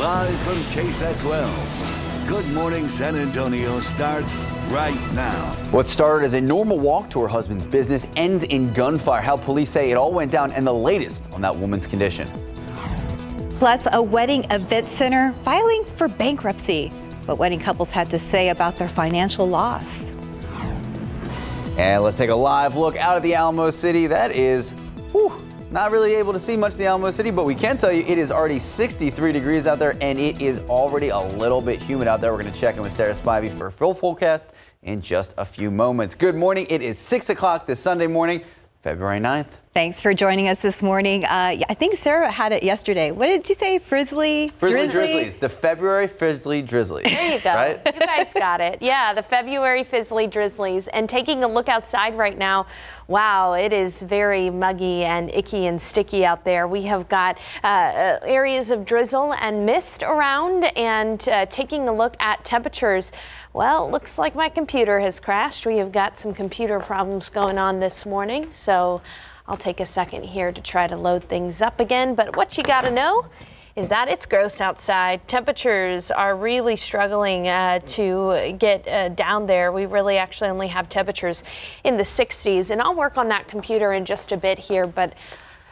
Live from KSAT 12. Good Morning San Antonio starts right now. What started as a normal walk to her husband's business ends in gunfire. How police say it all went down and the latest on that woman's condition. Plus, a wedding event center filing for bankruptcy. What wedding couples had to say about their financial loss. And let's take a live look out of the Alamo City. That is, whew, not really able to see much of the Alamo City, but we can tell you it is already 63 degrees out there and it is already a little bit humid out there. We're going to check in with Sarah Spivey for a full forecast in just a few moments. Good morning. It is 6 o'clock this Sunday morning, February 9th. Thanks for joining us this morning. Uh, I think Sarah had it yesterday. What did you say? Frizzly? Frizzly Drizzlies. The February Frizzly Drizzlies. There you go. Right? You guys got it. Yeah, the February Frizzly Drizzlies. And taking a look outside right now, wow, it is very muggy and icky and sticky out there. We have got uh, uh areas of drizzle and mist around and uh, taking a look at temperatures. Well, looks like my computer has crashed. We have got some computer problems going on this morning. So I'll take a second here to try to load things up again, but what you got to know is that it's gross outside. Temperatures are really struggling uh, to get uh, down there. We really actually only have temperatures in the 60s, and I'll work on that computer in just a bit here, but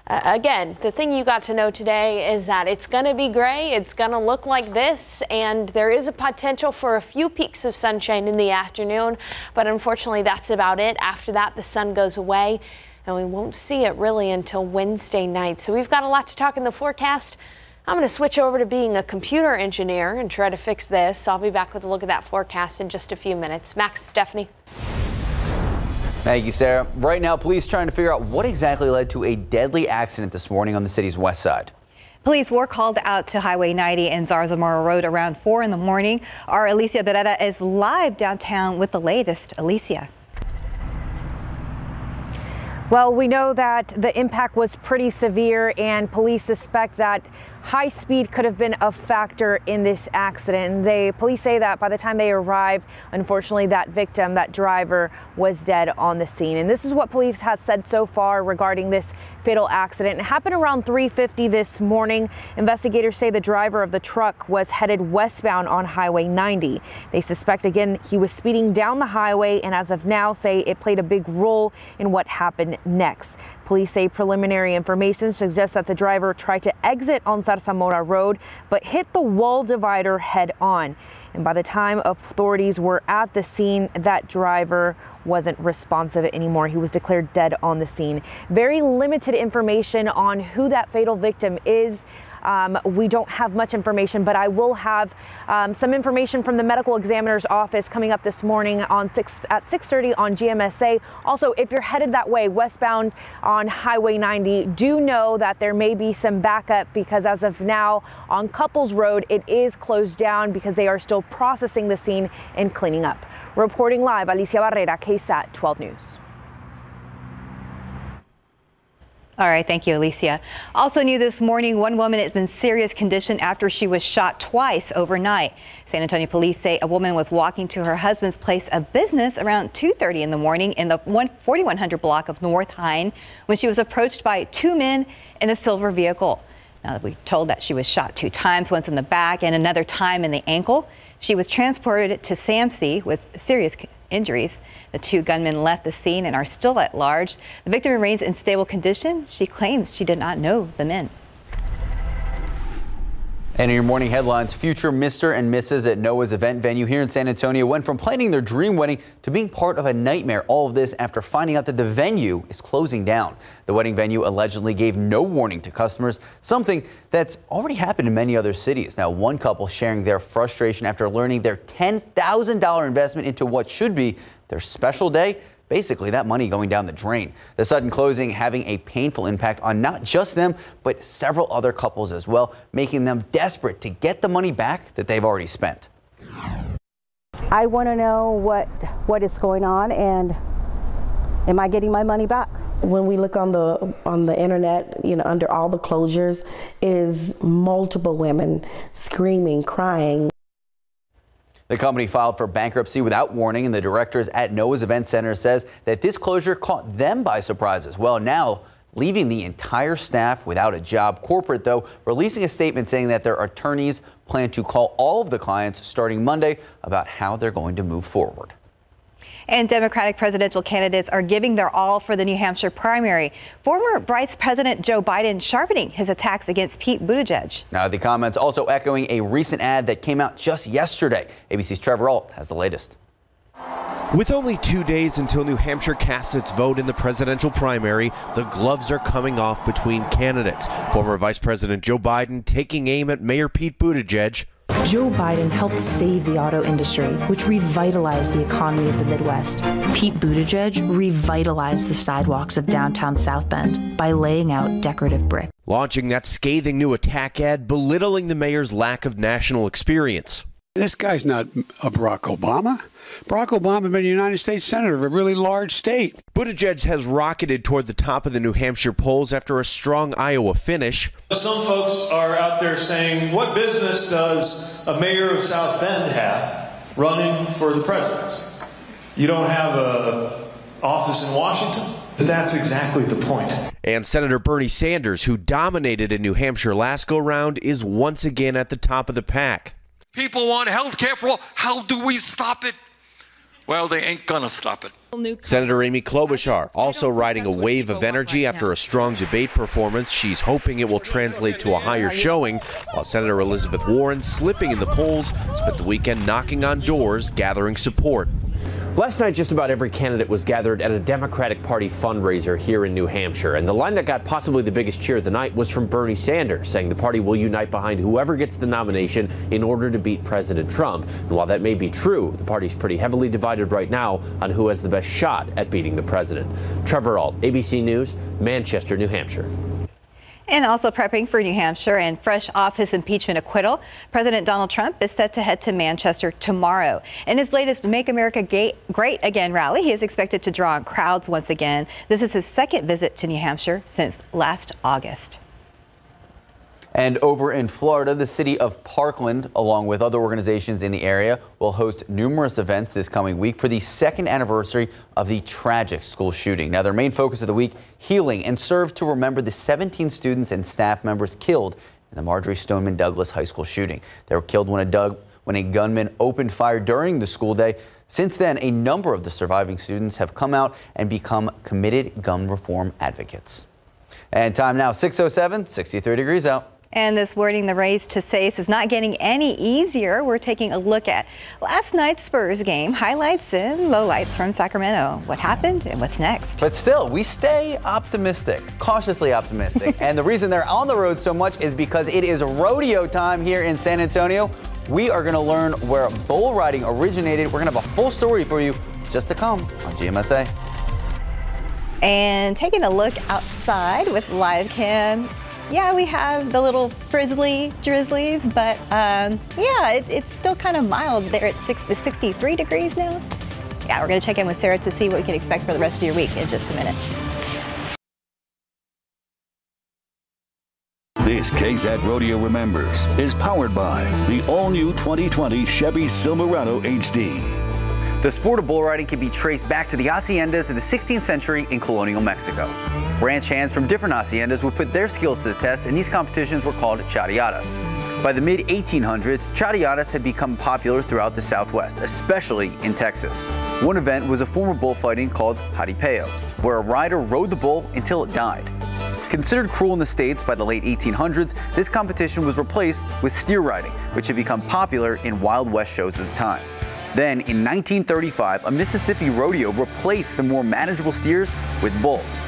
uh, again, the thing you got to know today is that it's going to be gray, it's going to look like this, and there is a potential for a few peaks of sunshine in the afternoon, but unfortunately that's about it. After that, the sun goes away and we won't see it really until Wednesday night. So we've got a lot to talk in the forecast. I'm going to switch over to being a computer engineer and try to fix this. I'll be back with a look at that forecast in just a few minutes. Max, Stephanie. Thank you, Sarah. Right now, police trying to figure out what exactly led to a deadly accident this morning on the city's west side. Police were called out to Highway 90 and Zarzamora Road around 4 in the morning. Our Alicia Barrera is live downtown with the latest. Alicia. Well, we know that the impact was pretty severe and police suspect that high speed could have been a factor in this accident. They police say that by the time they arrived, unfortunately, that victim, that driver, was dead on the scene. And this is what police has said so far regarding this fatal accident. It happened around 3:50 this morning. Investigators say the driver of the truck was headed westbound on Highway 90. They suspect again he was speeding down the highway, and as of now, say it played a big role in what happened next. Police say preliminary information suggests that the driver tried to exit on Zarzamora Road, but hit the wall divider head on. And by the time authorities were at the scene, that driver wasn't responsive anymore. He was declared dead on the scene. Very limited information on who that fatal victim is. Um, we don't have much information, but I will have um, some information from the medical examiner's office coming up this morning on 6 at 6:30 on GMSA. Also, if you're headed that way, westbound on Highway 90, do know that there may be some backup because as of now on Cupples Road, it is closed down because they are still processing the scene and cleaning up. Reporting live, Alicia Barrera, KSAT 12 News. All right, thank you, Alicia. Also new this morning, one woman is in serious condition after she was shot twice overnight. San Antonio police say a woman was walking to her husband's place of business around 2.30 in the morning in the 4100 block of North Hine when she was approached by two men in a silver vehicle. Now, we're told that she was shot two times, once in the back and another time in the ankle. She was transported to SAMC with serious injuries. The two gunmen left the scene and are still at large. The victim remains in stable condition. She claims she did not know the men. And in your morning headlines, future Mr. and Mrs. at Noah's event venue here in San Antonio went from planning their dream wedding to being part of a nightmare. All of this after finding out that the venue is closing down. The wedding venue allegedly gave no warning to customers, something that's already happened in many other cities. Now, one couple sharing their frustration after learning their $10,000 investment into what should be their special day basically that money going down the drain. The sudden closing having a painful impact on not just them, but several other couples as well, making them desperate to get the money back that they've already spent. I want to know what what is going on and am I getting my money back? When we look on the on the internet, you know, under all the closures, is multiple women screaming, crying. The company filed for bankruptcy without warning, and the directors at Noah's Event Center says that this closure caught them by surprise as well. Now leaving the entire staff without a job. Corporate, though, releasing a statement saying that their attorneys plan to call all of the clients starting Monday about how they're going to move forward. And Democratic presidential candidates are giving their all for the New Hampshire primary. Former Vice President Joe Biden sharpening his attacks against Pete Buttigieg. Now, the comments also echoing a recent ad that came out just yesterday. ABC's Trevor Ault has the latest. With only two days until New Hampshire casts its vote in the presidential primary, the gloves are coming off between candidates. Former Vice President Joe Biden taking aim at Mayor Pete Buttigieg. Joe Biden helped save the auto industry, which revitalized the economy of the Midwest. Pete Buttigieg revitalized the sidewalks of downtown South Bend by laying out decorative brick. Launching that scathing new attack ad belittling the mayor's lack of national experience. This guy's not a Barack Obama. Barack Obama been a United States Senator of a really large state. Buttigieg has rocketed toward the top of the New Hampshire polls after a strong Iowa finish. Some folks are out there saying, what business does a mayor of South Bend have running for the presidency? You don't have a office in Washington? But that's exactly the point. And Senator Bernie Sanders, who dominated in New Hampshire last go round, is once again at the top of the pack. People want health care for all. How do we stop it? Well, they ain't gonna stop it. Senator Amy Klobuchar also riding a wave of energy after a strong debate performance. She's hoping it will translate to a higher showing, while Senator Elizabeth Warren, slipping in the polls, spent the weekend knocking on doors, gathering support. Last night, just about every candidate was gathered at a Democratic Party fundraiser here in New Hampshire. And the line that got possibly the biggest cheer of the night was from Bernie Sanders, saying the party will unite behind whoever gets the nomination in order to beat President Trump. And while that may be true, the party's pretty heavily divided right now on who has the best shot at beating the president. Trevor Ault, ABC News, Manchester, New Hampshire. And also prepping for New Hampshire and fresh off his impeachment acquittal, President Donald Trump is set to head to Manchester tomorrow. In his latest Make America Great Again rally, he is expected to draw crowds once again. This is his second visit to New Hampshire since last August. And over in Florida, the city of Parkland, along with other organizations in the area, will host numerous events this coming week for the second anniversary of the tragic school shooting. Now, their main focus of the week, healing, and serve to remember the 17 students and staff members killed in the Marjory Stoneman Douglas High School shooting. They were killed when a, when a gunman opened fire during the school day. Since then, a number of the surviving students have come out and become committed gun reform advocates. And time now, 607, 63 degrees out. And this wording the race to SACE is not getting any easier. We're taking a look at last night's Spurs game, highlights and lowlights from Sacramento. What happened and what's next? But still, we stay optimistic, cautiously optimistic. and the reason they're on the road so much is because it is rodeo time here in San Antonio. We are going to learn where bull riding originated. We're going to have a full story for you just to come on GMSA. And taking a look outside with live cam yeah, we have the little frizzly drizzlies, but um, yeah, it, it's still kind of mild there at six, 63 degrees now. Yeah, we're going to check in with Sarah to see what we can expect for the rest of your week in just a minute. This KSAT Rodeo Remembers is powered by the all-new 2020 Chevy Silverado HD. The sport of bull riding can be traced back to the haciendas of the 16th century in colonial Mexico. Ranch hands from different haciendas would put their skills to the test, and these competitions were called charreadas. By the mid 1800s, charreadas had become popular throughout the Southwest, especially in Texas. One event was a form of bullfighting called jaripeo, where a rider rode the bull until it died. Considered cruel in the States by the late 1800s, this competition was replaced with steer riding, which had become popular in Wild West shows at the time. Then, in 1935, a Mississippi rodeo replaced the more manageable steers with bulls.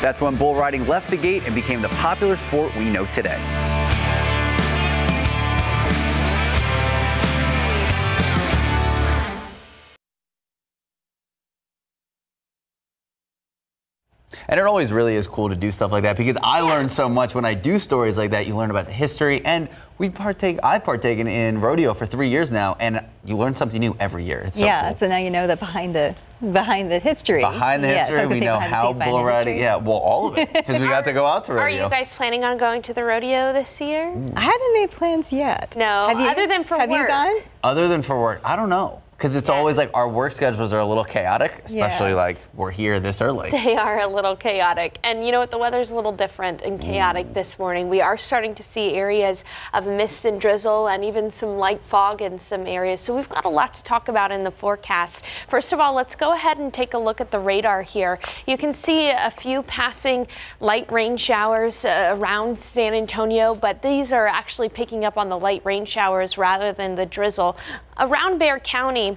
That's when bull riding left the gate and became the popular sport we know today. And it always really is cool to do stuff like that because I yeah. learn so much when I do stories like that. You learn about the history, and we partake. I've partaken in rodeo for three years now, and you learn something new every year. It's so yeah, cool. so now you know that behind the behind the history. Behind the history, we know how bull riding. Yeah, well, all of it because we got to go out to rodeo. Are you guys planning on going to the rodeo this year? I haven't made plans yet. No, have you, other than for have work. Have you gone? Other than for work, I don't know. Because it's always like our work schedules are a little chaotic, especially Yeah. like we're here this early. They are a little chaotic. And you know what? The weather's a little different and chaotic this morning. We are starting to see areas of mist and drizzle and even some light fog in some areas. So we've got a lot to talk about in the forecast. First of all, let's go ahead and take a look at the radar here. You can see a few passing light rain showers uh, around San Antonio, but these are actually picking up on the light rain showers rather than the drizzle. Around Bexar County,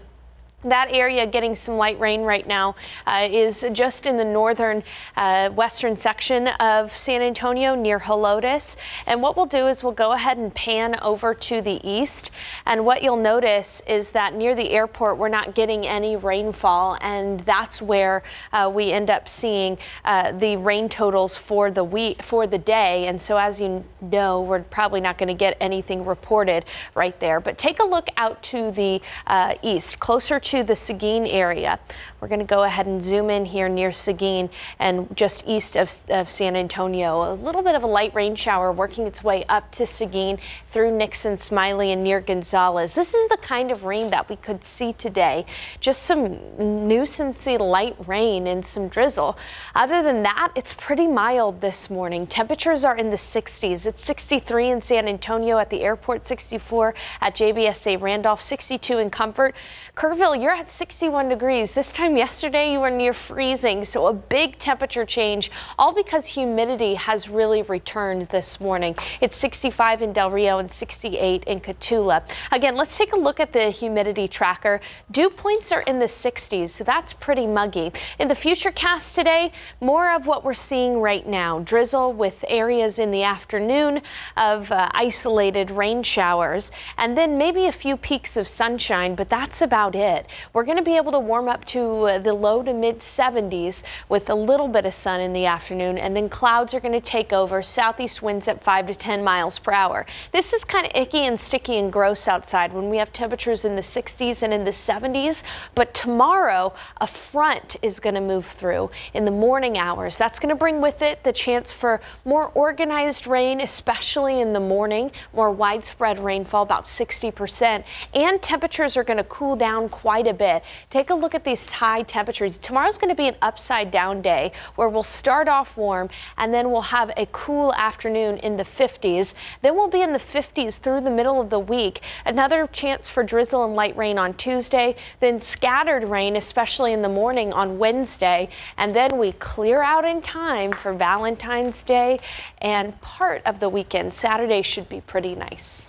that area getting some light rain right now uh, is just in the northern uh, western section of San Antonio near Helotes. And what we'll do is we'll go ahead and pan over to the east. And what you'll notice is that near the airport, we're not getting any rainfall. And that's where uh, we end up seeing uh, the rain totals for the week, for the day. And so as you know, we're probably not going to get anything reported right there. But take a look out to the uh, east, closer to the Seguin area. We're going to go ahead and zoom in here near Seguin and just east of, of San Antonio. A little bit of a light rain shower working its way up to Seguin through Nixon, Smiley, and near Gonzales. This is the kind of rain that we could see today. Just some nuisancey light rain and some drizzle. Other than that, it's pretty mild this morning. Temperatures are in the 60s. It's 63 in San Antonio at the airport, 64 at JBSA Randolph, 62 in Comfort. Kerrville, you're at 61 degrees. This time yesterday, you were near freezing. So a big temperature change, all because humidity has really returned this morning. It's 65 in Del Rio and 68 in Cotulla. Again, let's take a look at the humidity tracker. Dew points are in the 60s, so that's pretty muggy. In the future cast today, more of what we're seeing right now. Drizzle with areas in the afternoon of uh, isolated rain showers, and then maybe a few peaks of sunshine, but that's about it. We're going to be able to warm up to the low to mid 70s with a little bit of sun in the afternoon, and then clouds are going to take over. Southeast winds at 5 to 10 miles per hour. This is kind of icky and sticky and gross outside when we have temperatures in the 60s and in the 70s. But tomorrow, a front is going to move through in the morning hours. That's going to bring with it the chance for more organized rain, especially in the morning, more widespread rainfall, about 60%, and temperatures are going to cool down quite a bit. Take a look at these high temperatures. Tomorrow's going to be an upside down day where we'll start off warm and then we'll have a cool afternoon in the 50s. Then we'll be in the 50s through the middle of the week. Another chance for drizzle and light rain on Tuesday, then scattered rain, especially in the morning on Wednesday. And then we clear out in time for Valentine's Day and part of the weekend. Saturday should be pretty nice.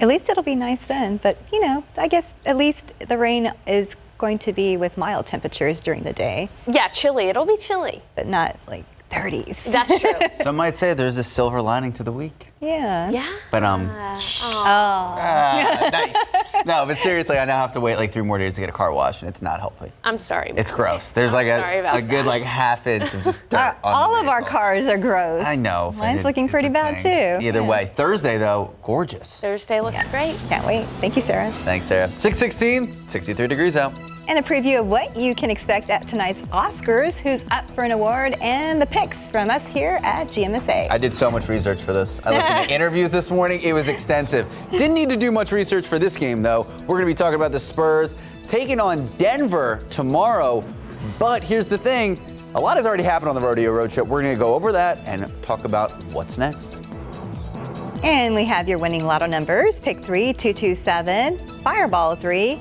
At least it'll be nice then. But, you know, I guess at least the rain is going to be with mild temperatures during the day. Yeah, chilly. It'll be chilly. But not like 30s. That's true. Some might say there's a silver lining to the week. Yeah. Yeah. But um, Oh. ah, nice. No, but seriously, I now have to wait like three more days to get a car wash, and it's not helping. I'm sorry. It's gross. There's I'm like a, a good like half inch of just dirt Our- on the all of our cars are gross. I know. Mine's it- looking pretty bad thing. too. Either Yeah. way, Thursday though, gorgeous. Thursday looks great. Can't wait. Thank you, Sarah. Thanks, Sarah. 616, 63 degrees out. And a preview of what you can expect at tonight's Oscars, who's up for an award, and the picks from us here at GMSA. I did so much research for this. I listened interviews this morning. It was extensive. Didn't need to do much research for this game, though. We're going to be talking about the Spurs taking on Denver tomorrow. But here's the thing a lot has already happened on the Rodeo Road Trip. We're going to go over that and talk about what's next. And we have your winning lotto numbers pick 3 227, Fireball 3,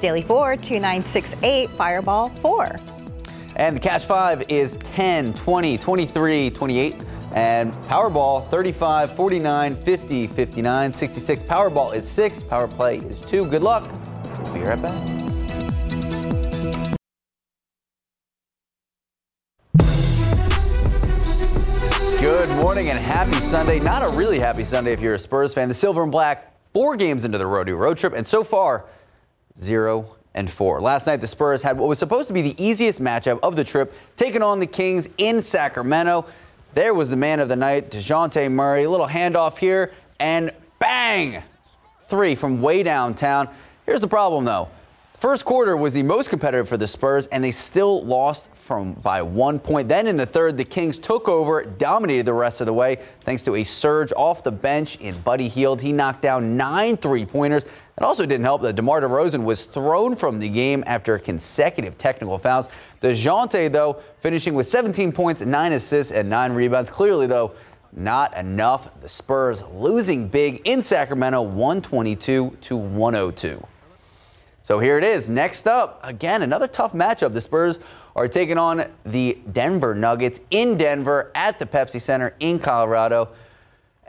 Daily 4 2968, Fireball 4. And the Cash 5 is 10, 20, 23, 28. And Powerball 35, 49, 50, 59, 66. Powerball is 6. Power Play is 2. Good luck. We'll be right back. Good morning and happy Sunday. Not a really happy Sunday if you're a Spurs fan. The Silver and Black, four games into the rodeo road trip, and so far, zero and four. Last night, the Spurs had what was supposed to be the easiest matchup of the trip, taking on the Kings in Sacramento. There was the man of the night, DeJounte Murray. A little handoff here, and bang! Three from way downtown. Here's the problem, though. First quarter was the most competitive for the Spurs, and they still lost from by one point. Then in the third, the Kings took over, dominated the rest of the way, thanks to a surge off the bench in Buddy Hield. He knocked down nine three-pointers. It also didn't help that DeMar DeRozan was thrown from the game after consecutive technical fouls. DeJounte, though, finishing with 17 points, nine assists, and nine rebounds. Clearly, though, not enough. The Spurs losing big in Sacramento, 122 to 102. So here it is. Next up, again, another tough matchup. The Spurs are taking on the Denver Nuggets in Denver at the Pepsi Center in Colorado.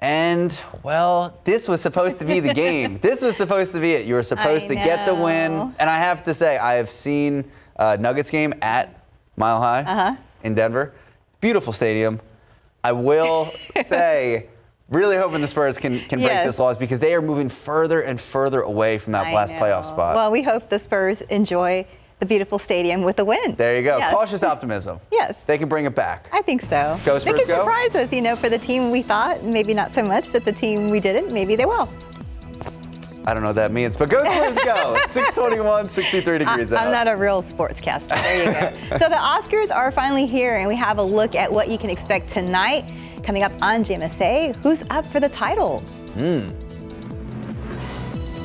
And, well, this was supposed to be the game. this was supposed to be it. You were supposed I to get the win. And I have to say, I have seen uh, Nuggets game at Mile High Uh-huh. in Denver. Beautiful stadium. I will say, really hoping the Spurs can, can break Yes. this loss because they are moving further and further away from that I last know. playoff spot. Well, we hope the Spurs enjoy the beautiful stadium with the win. there you go. Yes. Cautious optimism. Yes. They can bring it back. I think so. Go they Spurs, can go. surprise us, you know, for the team we thought, maybe not so much, but the team we didn't, maybe they will. I don't know what that means, but go Spurs, go. 621, 63 degrees I, out. am not a real sportscaster. There you go. so the Oscars are finally here, and we have a look at what you can expect tonight. Coming up on GMSA, who's up for the title? Hmm.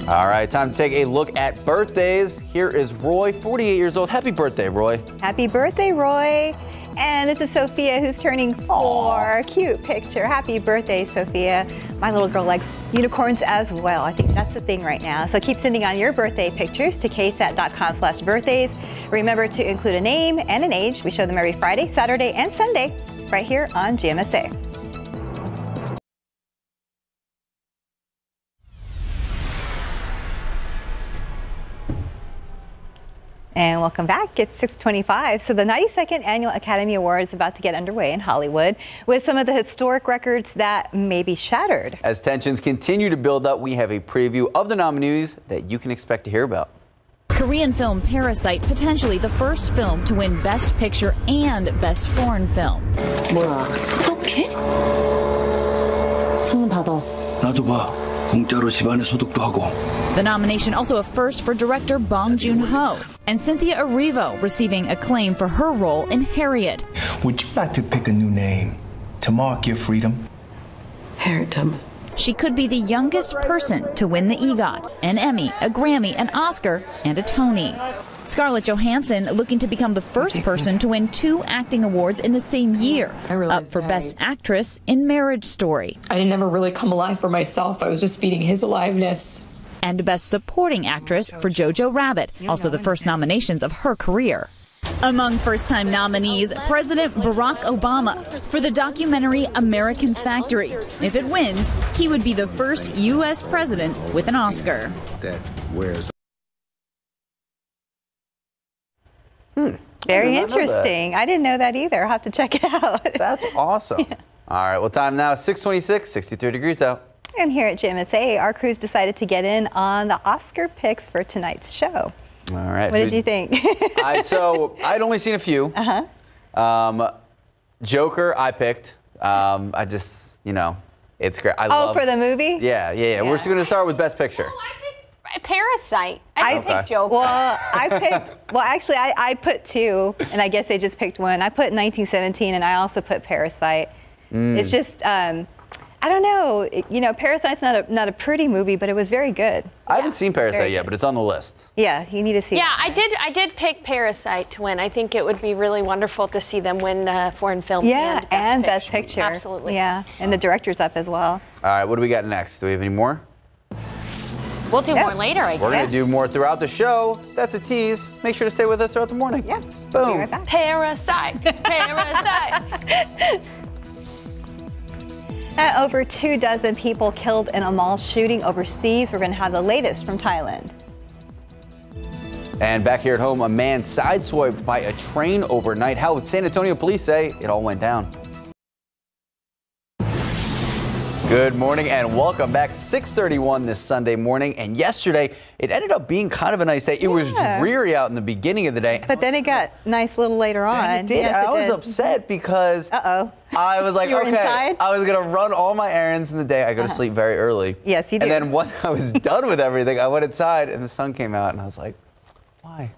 All right, time to take a look at birthdays. Here is Roy, 48 years old. Happy birthday, Roy. Happy birthday, Roy. And this is Sophia who's turning four. Cute picture. Happy birthday, Sophia. My little girl likes unicorns as well. I think that's the thing right now. So keep sending on your birthday pictures to ksat.com slash birthdays. Remember to include a name and an age. We show them every Friday, Saturday, and Sunday right here on GMSA. And welcome back. It's 625. So the 92nd Annual Academy Awards is about to get underway in Hollywood with some of the historic records that may be shattered. As tensions continue to build up, we have a preview of the nominees that you can expect to hear about. Korean film Parasite, potentially the first film to win Best Picture and Best Foreign Film. 뭐야 소독해? 창문 닫아 나도 봐. 공짜로 집안에 소독도 하고. The nomination also a first for director Bong Joon-ho and Cynthia Erivo receiving acclaim for her role in Harriet. Would you like to pick a new name to mark your freedom? Harriet She could be the youngest person to win the EGOT, an Emmy, a Grammy, an Oscar, and a Tony. Scarlett Johansson looking to become the first person to win two acting awards in the same year, up for Best Actress in Marriage Story. I didn't ever really come alive for myself. I was just feeding his aliveness. And Best Supporting Actress for Jojo Rabbit, also the first nominations of her career. Among first time nominees, President Barack Obama for the documentary American Factory. If it wins, he would be the first U.S. president with an Oscar. That wears Very did not know that. interesting. I didn't know that either. I'll have to check it out. That's awesome. All right, well, time now is 626, 63 degrees out. And here at GMSA, our crews decided to get in on the Oscar picks for tonight's show. All right. What did you think? I, so I'd only seen a few. Uh-huh. Um, Joker, I picked. Um, I just, you know, it's great. I oh, love. for the movie? Yeah, yeah, yeah. We're just going to start with Best Picture. Parasite. I Okay. picked Joker. Well, I picked, well, actually, I, I put two, and I guess they just picked one. I put 1917, and I also put Parasite. Mm. It's just, um, I don't know. It- you know, Parasite's not a, not a pretty movie, but it was very good. I haven't seen Parasite yet, but it's on the list. Yeah, you need to see it. Yeah, it. I did. I did pick Parasite to win. I think it would be really wonderful to see them win uh, foreign film. Yeah, and Best, and Picture. Best Picture. Absolutely. Yeah, and the director's up as well. All right, what do we got next? Do we have any more? We'll do more later. I guess. We're going to do more throughout the show. That's a tease. Make sure to stay with us throughout the morning. Yeah. Boom. Parasite. Parasite. Uh, over two dozen people killed in a mall shooting overseas. We're going to have the latest from Thailand. And back here at home, a man sideswiped by a train overnight. How would San Antonio police say it all went down. Good morning and welcome back. 631 this Sunday morning. And yesterday, it ended up being kind of a nice day. It was dreary out in the beginning of the day. But then it got nice a little later on. It did. Yes, I was did. upset because Uh-oh. I was like, okay, inside? I was gonna run all my errands in the day. I go to Uh-huh. sleep very early. Yes, you And then once I was done with everything, I went inside and the sun came out, and I was like, Why?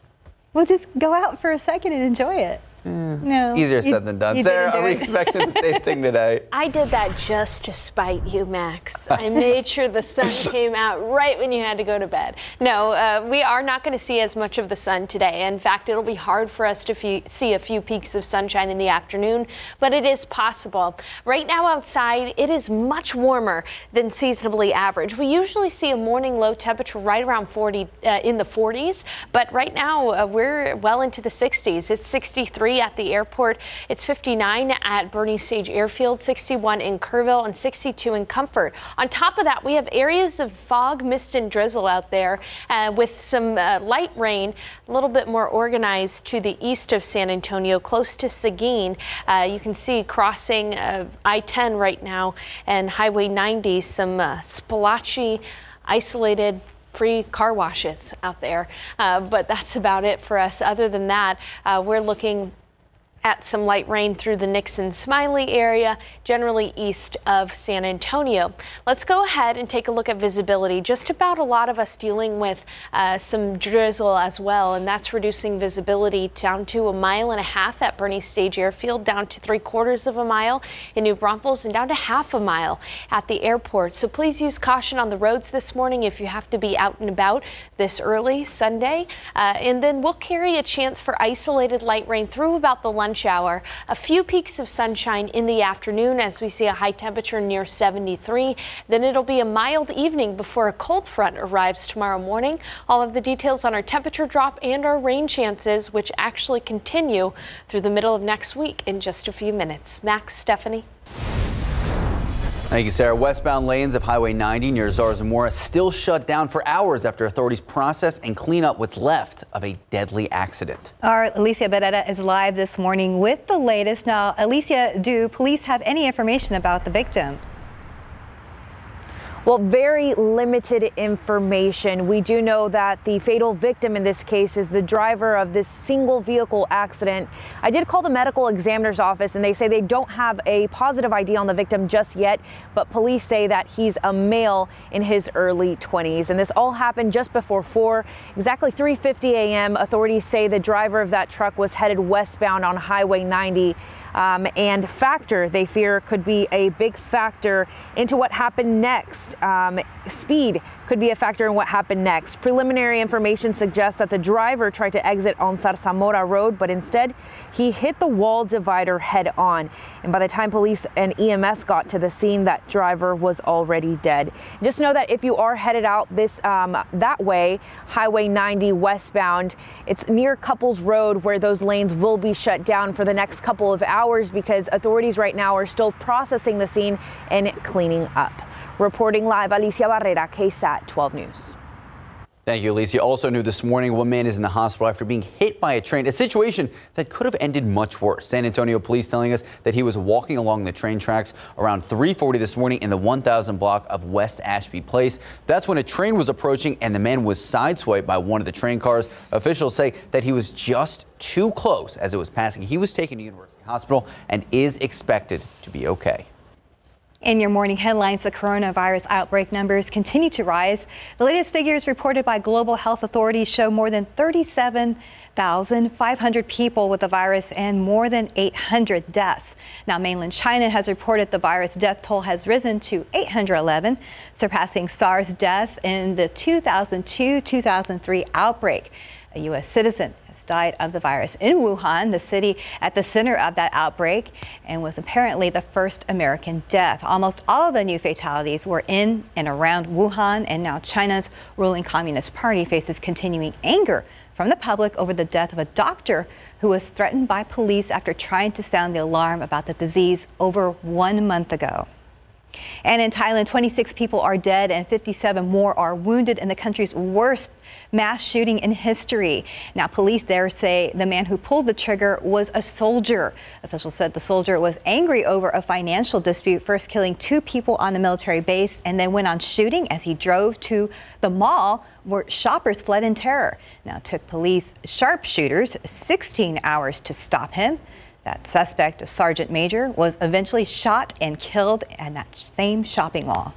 Well, just go out for a second and enjoy it. No. Easier you- said than done. Sarah, didn't are we expecting the same thing today? I did that just to spite you, Max. I made sure the sun came out right when you had to go to bed. No, uh, we are not going to see as much of the sun today. In fact, it'll be hard for us to fe- see a few peaks of sunshine in the afternoon, but it is possible. Right now outside, it is much warmer than seasonably average. We usually see a morning low temperature right around 40 uh, in the 40s, but right now uh, we're well into the 60s. It's 63 at the airport. It's 59 at Boerne Stage Airfield, 61 in Kerrville, and 62 in Comfort. On top of that, we have areas of fog, mist, and drizzle out there uh, with some uh, light rain, a little bit more organized to the east of San Antonio, close to Seguin. Uh, you can see crossing uh, I-10 right now and Highway 90, some uh, splotchy, isolated free car washes out there. Uh, but that's about it for us. Other than that, uh, we're looking at some light rain through the Nixon Smiley area, generally east of San Antonio. Let's go ahead and take a look at visibility. Just about a lot of us dealing with uh, some drizzle as well, and that's reducing visibility down to a mile and a half at Boerne Stage Airfield, down to three quarters of a mile in New Braunfels, and down to half a mile at the airport. So please use caution on the roads this morning if you have to be out and about this early Sunday. Uh, and then we'll carry a chance for isolated light rain through about the lunch hour. A few peaks of sunshine in the afternoon as we see a high temperature near 73. Then it'll be a mild evening before a cold front arrives tomorrow morning. All of the details on our temperature drop and our rain chances, which actually continue through the middle of next week in just a few minutes. Max, Stephanie. Thank you, Sarah. Westbound lanes of Highway 90 near Zarzamora still shut down for hours after authorities process and clean up what's left of a deadly accident. Our Alicia Barrera is live this morning with the latest. Now, Alicia, do police have any information about the victim? Well, very limited information. We do know that the fatal victim in this case is the driver of this single vehicle accident. I did call the medical examiner's office and they say they don't have a positive ID on the victim just yet, but police say that he's a male in his early 20s. And this all happened just before 4, exactly 3:50 a.m. Authorities say the driver of that truck was headed westbound on Highway 90. Um, and factor they fear could be a big factor into what happened next. Um, speed could be a factor in what happened next. Preliminary information suggests that the driver tried to exit on Zarzamora Road, but instead he hit the wall divider head on. And by the time police and EMS got to the scene, that driver was already dead. Just know that if you are headed out this um, that way, Highway 90 westbound, it's near Cupples Road where those lanes will be shut down for the next couple of hours because authorities right now are still processing the scene and cleaning up. Reporting live, Alicia Barrera, KSAT 12 News. Thank you, Alicia. Also new this morning, one man is in the hospital after being hit by a train, a situation that could have ended much worse. San Antonio police telling us that he was walking along the train tracks around 340 this morning in the 1000 block of West Ashby Place. That's when a train was approaching and the man was sideswiped by one of the train cars. Officials say that he was just too close as it was passing. He was taken to University Hospital and is expected to be okay. In your morning headlines, the coronavirus outbreak numbers continue to rise. The latest figures reported by global health authorities show more than 37,500 people with the virus and more than 800 deaths. Now, mainland China has reported the virus death toll has risen to 811, surpassing SARS deaths in the 2002-2003 outbreak. A U.S. citizen died of the virus in Wuhan, the city at the center of that outbreak, and was apparently the first American death. Almost all of the new fatalities were in and around Wuhan, and now China's ruling Communist Party faces continuing anger from the public over the death of a doctor who was threatened by police after trying to sound the alarm about the disease over one month ago. And in Thailand, 26 people are dead and 57 more are wounded in the country's worst mass shooting in history. Now, police there say the man who pulled the trigger was a soldier. Officials said the soldier was angry over a financial dispute, first killing two people on a military base and then went on shooting as he drove to the mall where shoppers fled in terror. Now, it took police sharpshooters 16 hours to stop him. That suspect, a sergeant major, was eventually shot and killed in that same shopping mall.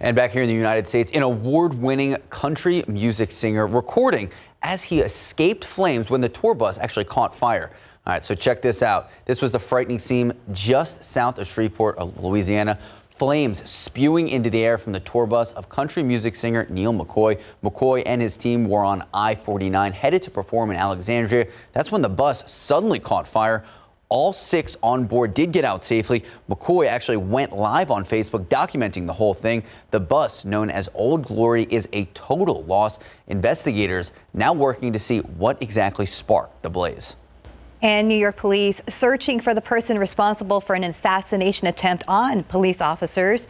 And back here in the United States, an award winning country music singer recording as he escaped flames when the tour bus actually caught fire. All right, so check this out. This was the frightening scene just south of Shreveport, Louisiana. Flames spewing into the air from the tour bus of country music singer Neal McCoy. McCoy and his team were on I-49 headed to perform in Alexandria. That's when the bus suddenly caught fire. All six on board did get out safely. McCoy actually went live on Facebook documenting the whole thing. The bus, known as Old Glory, is a total loss. Investigators now working to see what exactly sparked the blaze. And New York police searching for the person responsible for an assassination attempt on police officers.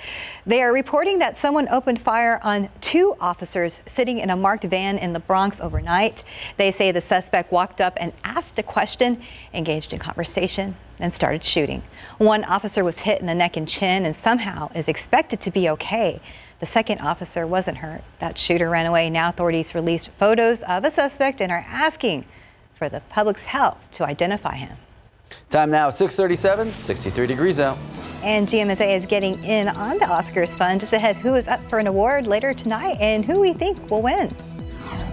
They are reporting that someone opened fire on two officers sitting in a marked van in the Bronx overnight. They say the suspect walked up and asked a question, engaged in conversation, and started shooting. One officer was hit in the neck and chin and somehow is expected to be okay. The second officer wasn't hurt. That shooter ran away. Now authorities released photos of a suspect and are asking for the public's help to identify him. Time now 637, 63 degrees out. And GMSA is getting in on the Oscars fun. just ahead who is up for an award later tonight and who we think will win.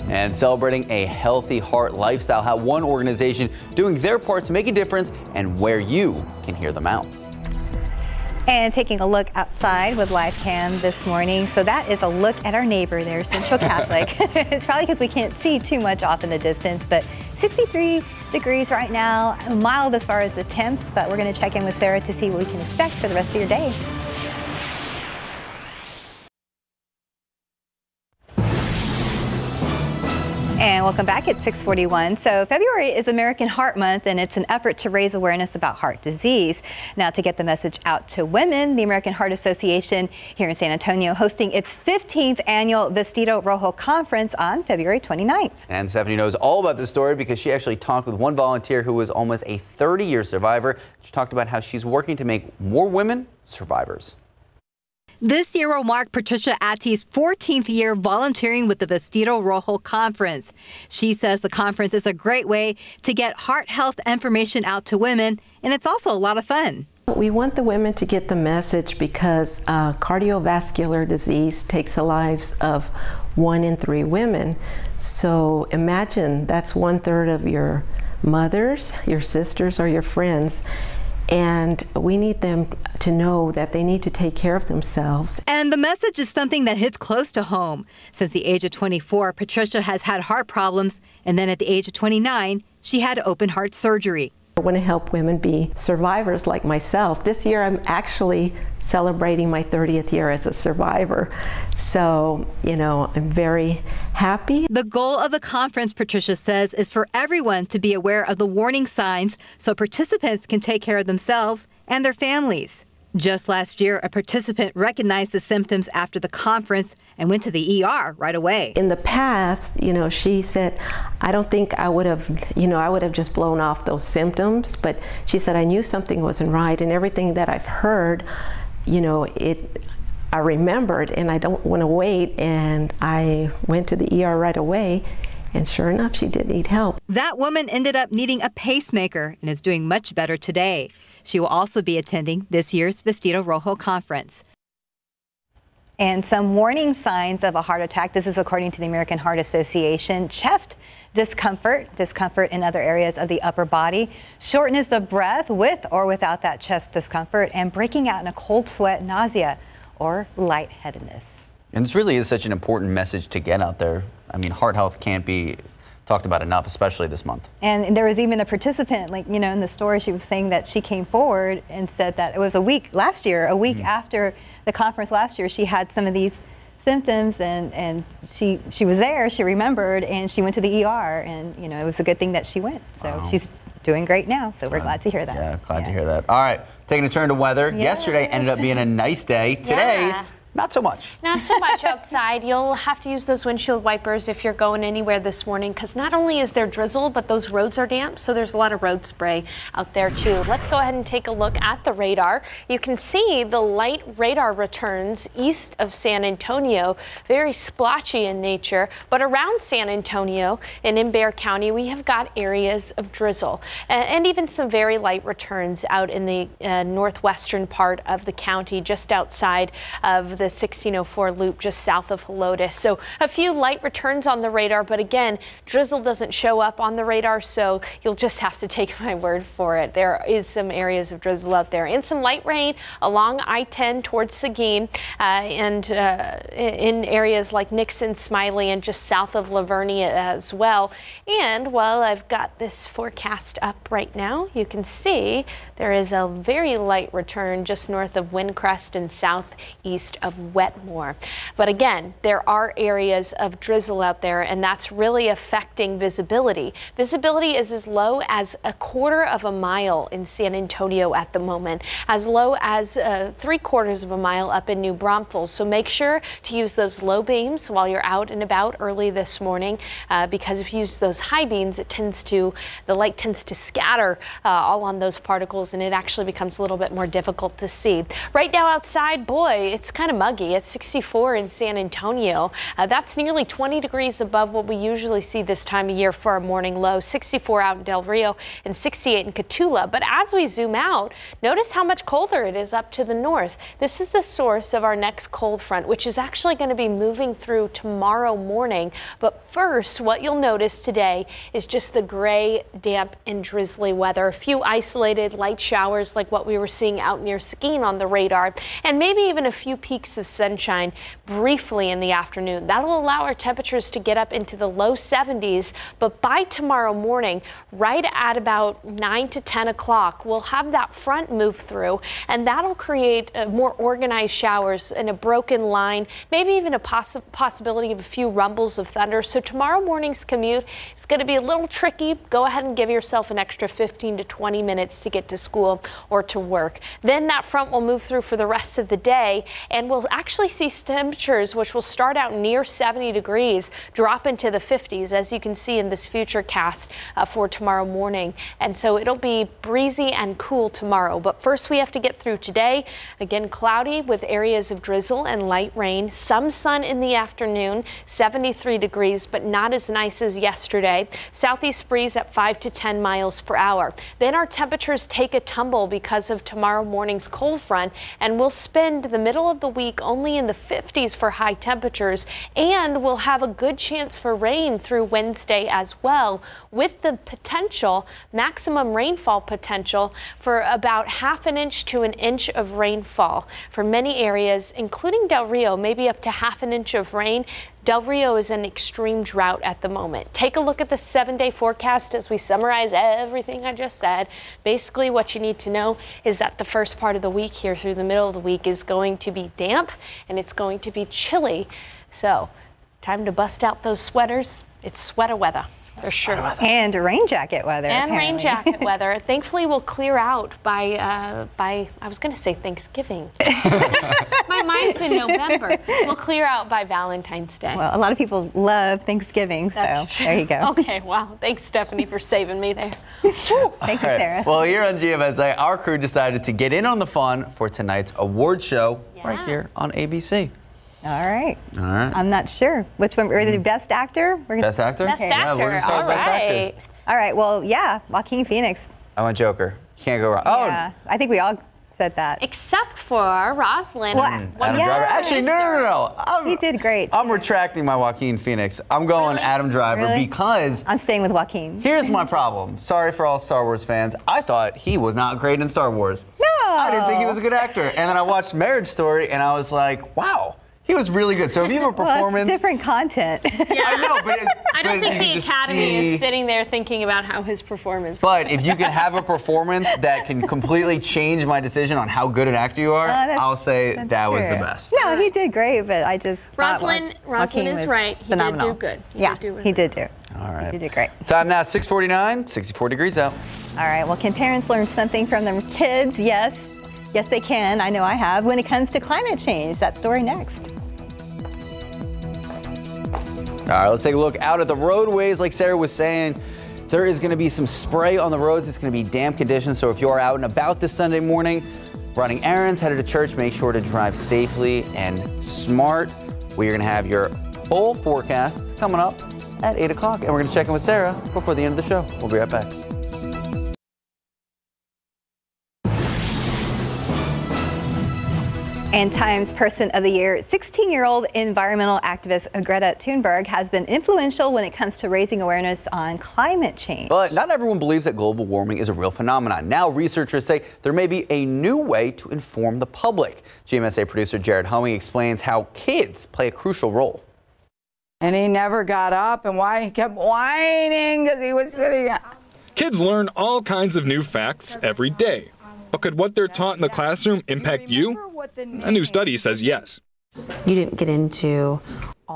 And celebrating a healthy heart lifestyle, how one organization doing their part to make a difference and where you can hear them out. And taking a look outside with live cam this morning. So that is a look at our neighbor there, Central Catholic. it's probably because we can't see too much off in the distance, but 63 degrees right now, mild as far as the temps, but we're going to check in with Sarah to see what we can expect for the rest of your day. And welcome back at 641. So February is American Heart Month and it's an effort to raise awareness about heart disease. Now to get the message out to women, the American Heart Association here in San Antonio hosting its 15th annual Vestido Rojo Conference on February 29th. And Stephanie knows all about this story because she actually talked with one volunteer who was almost a 30-year survivor. She talked about how she's working to make more women survivors. This year will mark Patricia Atti's 14th year volunteering with the Vestido Rojo Conference. She says the conference is a great way to get heart health information out to women, and it's also a lot of fun. We want the women to get the message because uh, cardiovascular disease takes the lives of one in three women. So imagine that's one third of your mothers, your sisters, or your friends and we need them to know that they need to take care of themselves. And the message is something that hits close to home. Since the age of 24, Patricia has had heart problems, and then at the age of 29, she had open heart surgery. I want to help women be survivors like myself. This year I'm actually celebrating my 30th year as a survivor. So, you know, I'm very happy. The goal of the conference, Patricia says, is for everyone to be aware of the warning signs so participants can take care of themselves and their families. Just last year, a participant recognized the symptoms after the conference and went to the ER right away. In the past, you know, she said, I don't think I would have, you know, I would have just blown off those symptoms, but she said, I knew something wasn't right, and everything that I've heard, you know, it, I remembered, and I don't want to wait, and I went to the ER right away. And sure enough, she did need help. That woman ended up needing a pacemaker and is doing much better today. She will also be attending this year's Vestido Rojo conference. And some warning signs of a heart attack. This is according to the American Heart Association. Chest discomfort, discomfort in other areas of the upper body, shortness of breath with or without that chest discomfort, and breaking out in a cold sweat, nausea, or lightheadedness. And this really is such an important message to get out there. I mean, heart health can't be talked about enough, especially this month. And there was even a participant, like, you know, in the story, she was saying that she came forward and said that it was a week last year, a week mm -hmm. after the conference last year, she had some of these symptoms and, and she, she was there, she remembered, and she went to the ER. And, you know, it was a good thing that she went. So wow. she's doing great now. So we're glad to hear that. Yeah, glad yeah. to hear that. All right, taking a turn to weather. Yes. Yesterday ended up being a nice day. Today, yeah. Not so much. Not so much outside. You'll have to use those windshield wipers if you're going anywhere this morning because not only is there drizzle, but those roads are damp, so there's a lot of road spray out there too. Let's go ahead and take a look at the radar. You can see the light radar returns east of San Antonio, very splotchy in nature, but around San Antonio and in Bexar County, we have got areas of drizzle and, and even some very light returns out in the uh, northwestern part of the county, just outside of the the 1604 loop just south of Helotes. So a few light returns on the radar, but again, drizzle doesn't show up on the radar, so you'll just have to take my word for it. There is some areas of drizzle out there and some light rain along I-10 towards Seguin uh, and uh, in areas like Nixon, Smiley, and just south of La Vernia as well. And while I've got this forecast up right now, you can see there is a very light return just north of Windcrest and southeast of Wetmore. But again, there are areas of drizzle out there, and that's really affecting visibility. Visibility is as low as a quarter of a mile in San Antonio at the moment, as low as uh, three quarters of a mile up in New Braunfels. So make sure to use those low beams while you're out and about early this morning, uh, because if you use those high beams, it tends to, the light tends to scatter uh, all on those particles, and it actually becomes a little bit more difficult to see. Right now outside, boy, it's kind of muggy. at 64 in San Antonio. Uh, that's nearly 20 degrees above what we usually see this time of year for our morning low. 64 out in Del Rio and 68 in Cotulla. But as we zoom out, notice how much colder it is up to the north. This is the source of our next cold front, which is actually going to be moving through tomorrow morning. But first, what you'll notice today is just the gray, damp, and drizzly weather. A few isolated light showers like what we were seeing out near Seguin on the radar, and maybe even a few peaks of sunshine briefly in the afternoon. That'll allow our temperatures to get up into the low 70s, but by tomorrow morning, right at about 9 to 10 o'clock, we'll have that front move through, and that'll create uh, more organized showers and a broken line, maybe even a poss possibility of a few rumbles of thunder. So tomorrow morning's commute is going to be a little tricky. Go ahead and give yourself an extra 15 to 20 minutes to get to school or to work. Then that front will move through for the rest of the day, and we'll actually see temperatures which will start out near 70 degrees, drop into the 50s, as you can see in this future cast uh, for tomorrow morning. And so it'll be breezy and cool tomorrow. But first, we have to get through today. Again, cloudy with areas of drizzle and light rain, some sun in the afternoon, 73 degrees, but not as nice as yesterday. Southeast breeze at 5 to 10 miles per hour. Then our temperatures take a tumble because of tomorrow morning's cold front, and we'll spend the middle of the week only in the 50s for high temperatures, and we'll have a good chance for rain through Wednesday as well, with the potential, maximum rainfall potential for about half an inch to an inch of rainfall for many areas, including Del Rio, maybe up to half an inch of rain. Del Rio is in extreme drought at the moment. Take a look at the seven day forecast as we summarize everything I just said. Basically, what you need to know is that the first part of the week here through the middle of the week is going to be damp and it's going to be chilly. So, time to bust out those sweaters. It's sweater weather. For sure. And rain jacket weather. And apparently. rain jacket weather. Thankfully, we'll clear out by uh, by. I was going to say Thanksgiving. My mind's in November. We'll clear out by Valentine's Day. Well, a lot of people love Thanksgiving, That's so there you go. Okay. Wow. Thanks, Stephanie, for saving me there. Thank you, All right. Sarah. Well, here on GMSA, our crew decided to get in on the fun for tonight's award show right here on ABC. All right. All right. I'm not sure which one. We're the mm. best actor. We're gonna- Best actor? Best Yeah, we're gonna actor. start All with best actor. right. All right. Well, yeah, Joaquin Phoenix. I went Joker. Can't go wrong. Oh, Yeah, I think we all said that. Except for Rosalind. Well, Adam yeah. Driver. Actually, no, no, no, no. I'm, He did great. I'm retracting my Joaquin Phoenix. I'm going Adam Driver Really? because I'm staying with Joaquin. here's my problem. Sorry for all Star Wars fans. I thought he was not great in Star Wars. No. I didn't think he was a good actor. And then I watched Marriage Story and I was like, wow, he was really good. So if you have a Well, that's performance, different content. I know, but it, I don't but think the Academy see- is sitting there thinking about how his performance. But if you can have a performance that can completely change my decision on how good an actor you are, Uh, I'll say that's that was the best. No, he did great, but I just thought Rosalind- Rosalind is right. He did do good. He yeah, did do really he did do. All right. He did do great. Time now, 649, 64 degrees out. All right. Well, can parents learn something from their kids? Yes. Yes, they can. I know I have. When it comes to climate change, that story next. All right, let's take a look out at the roadways. Like Sarah was saying, there is going to be some spray on the roads. It's going to be damp conditions. So if you are out and about this Sunday morning, running errands, headed to church, make sure to drive safely and smart. We are going to have your full forecast coming up at 8 o'clock. And we're going to check in with Sarah before the end of the show. We'll be right back. And Times Person of the Year, 16 year old environmental activist Greta Thunberg has been influential when it comes to raising awareness on climate change. But not everyone believes that global warming is a real phenomenon. Now, researchers say there may be a new way to inform the public. GMSA producer Jared Hoeing explains how kids play a crucial role. And he never got up, and why he kept whining because he was sitting. Kids learn all kinds of new facts every day. But could what they're taught in the classroom impact you? A new study says yes. You didn't get into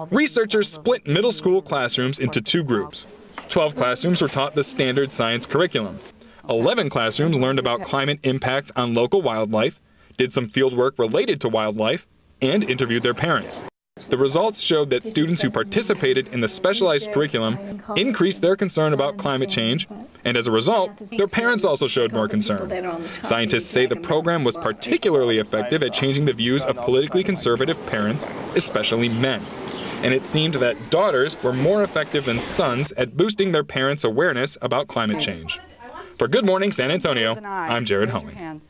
Researchers split middle school classrooms into two groups. 12 classrooms were taught the standard science curriculum. 11 classrooms learned about climate impact on local wildlife, did some field work related to wildlife, and interviewed their parents. The results showed that students who participated in the specialized curriculum increased their concern about climate change, and as a result, their parents also showed more concern. Scientists say the program was particularly effective at changing the views of politically conservative parents, especially men. And it seemed that daughters were more effective than sons at boosting their parents' awareness about climate change. For Good Morning San Antonio, I'm Jared Hoeing.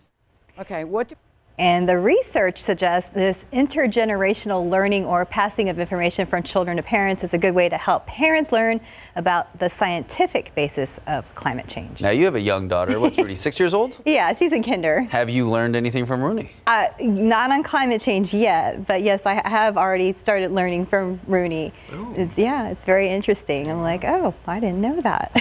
Okay, what do And the research suggests this intergenerational learning or passing of information from children to parents is a good way to help parents learn about the scientific basis of climate change. Now, you have a young daughter. What's Rudy, six years old? Yeah, she's in kinder. Have you learned anything from Rooney? Uh, not on climate change yet, but yes, I have already started learning from Rooney. It's, yeah, it's very interesting. I'm like, oh, I didn't know that.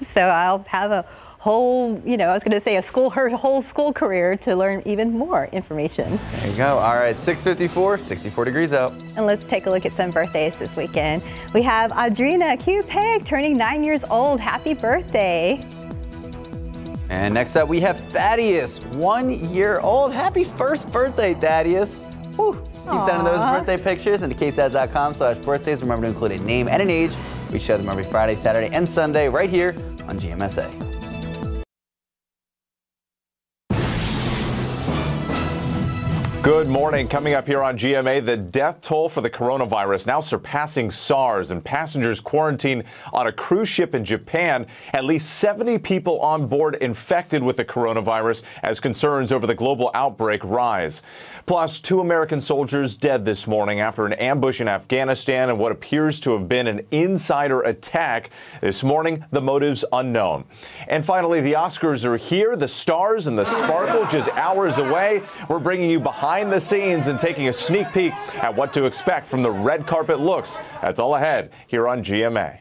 so I'll have a whole, you know, I was going to say a school, her whole school career to learn even more information. There you go. All right, 654, 64 degrees out. And let's take a look at some birthdays this weekend. We have Audrina Kupeg turning nine years old. Happy birthday. And next up, we have Thaddeus, one year old. Happy first birthday, Thaddeus. Whew. Keep sending those birthday pictures into ksats.com slash birthdays. Remember to include a name and an age. We show them every Friday, Saturday, and Sunday right here on GMSA. Good morning. Coming up here on GMA, the death toll for the coronavirus now surpassing SARS and passengers quarantined on a cruise ship in Japan. At least 70 people on board infected with the coronavirus as concerns over the global outbreak rise. Plus, two American soldiers dead this morning after an ambush in Afghanistan and what appears to have been an insider attack. This morning, the motives unknown. And finally, the Oscars are here. The stars and the sparkle just hours away. We're bringing you behind the scenes and taking a sneak peek at what to expect from the red carpet looks. That's all ahead here on GMA.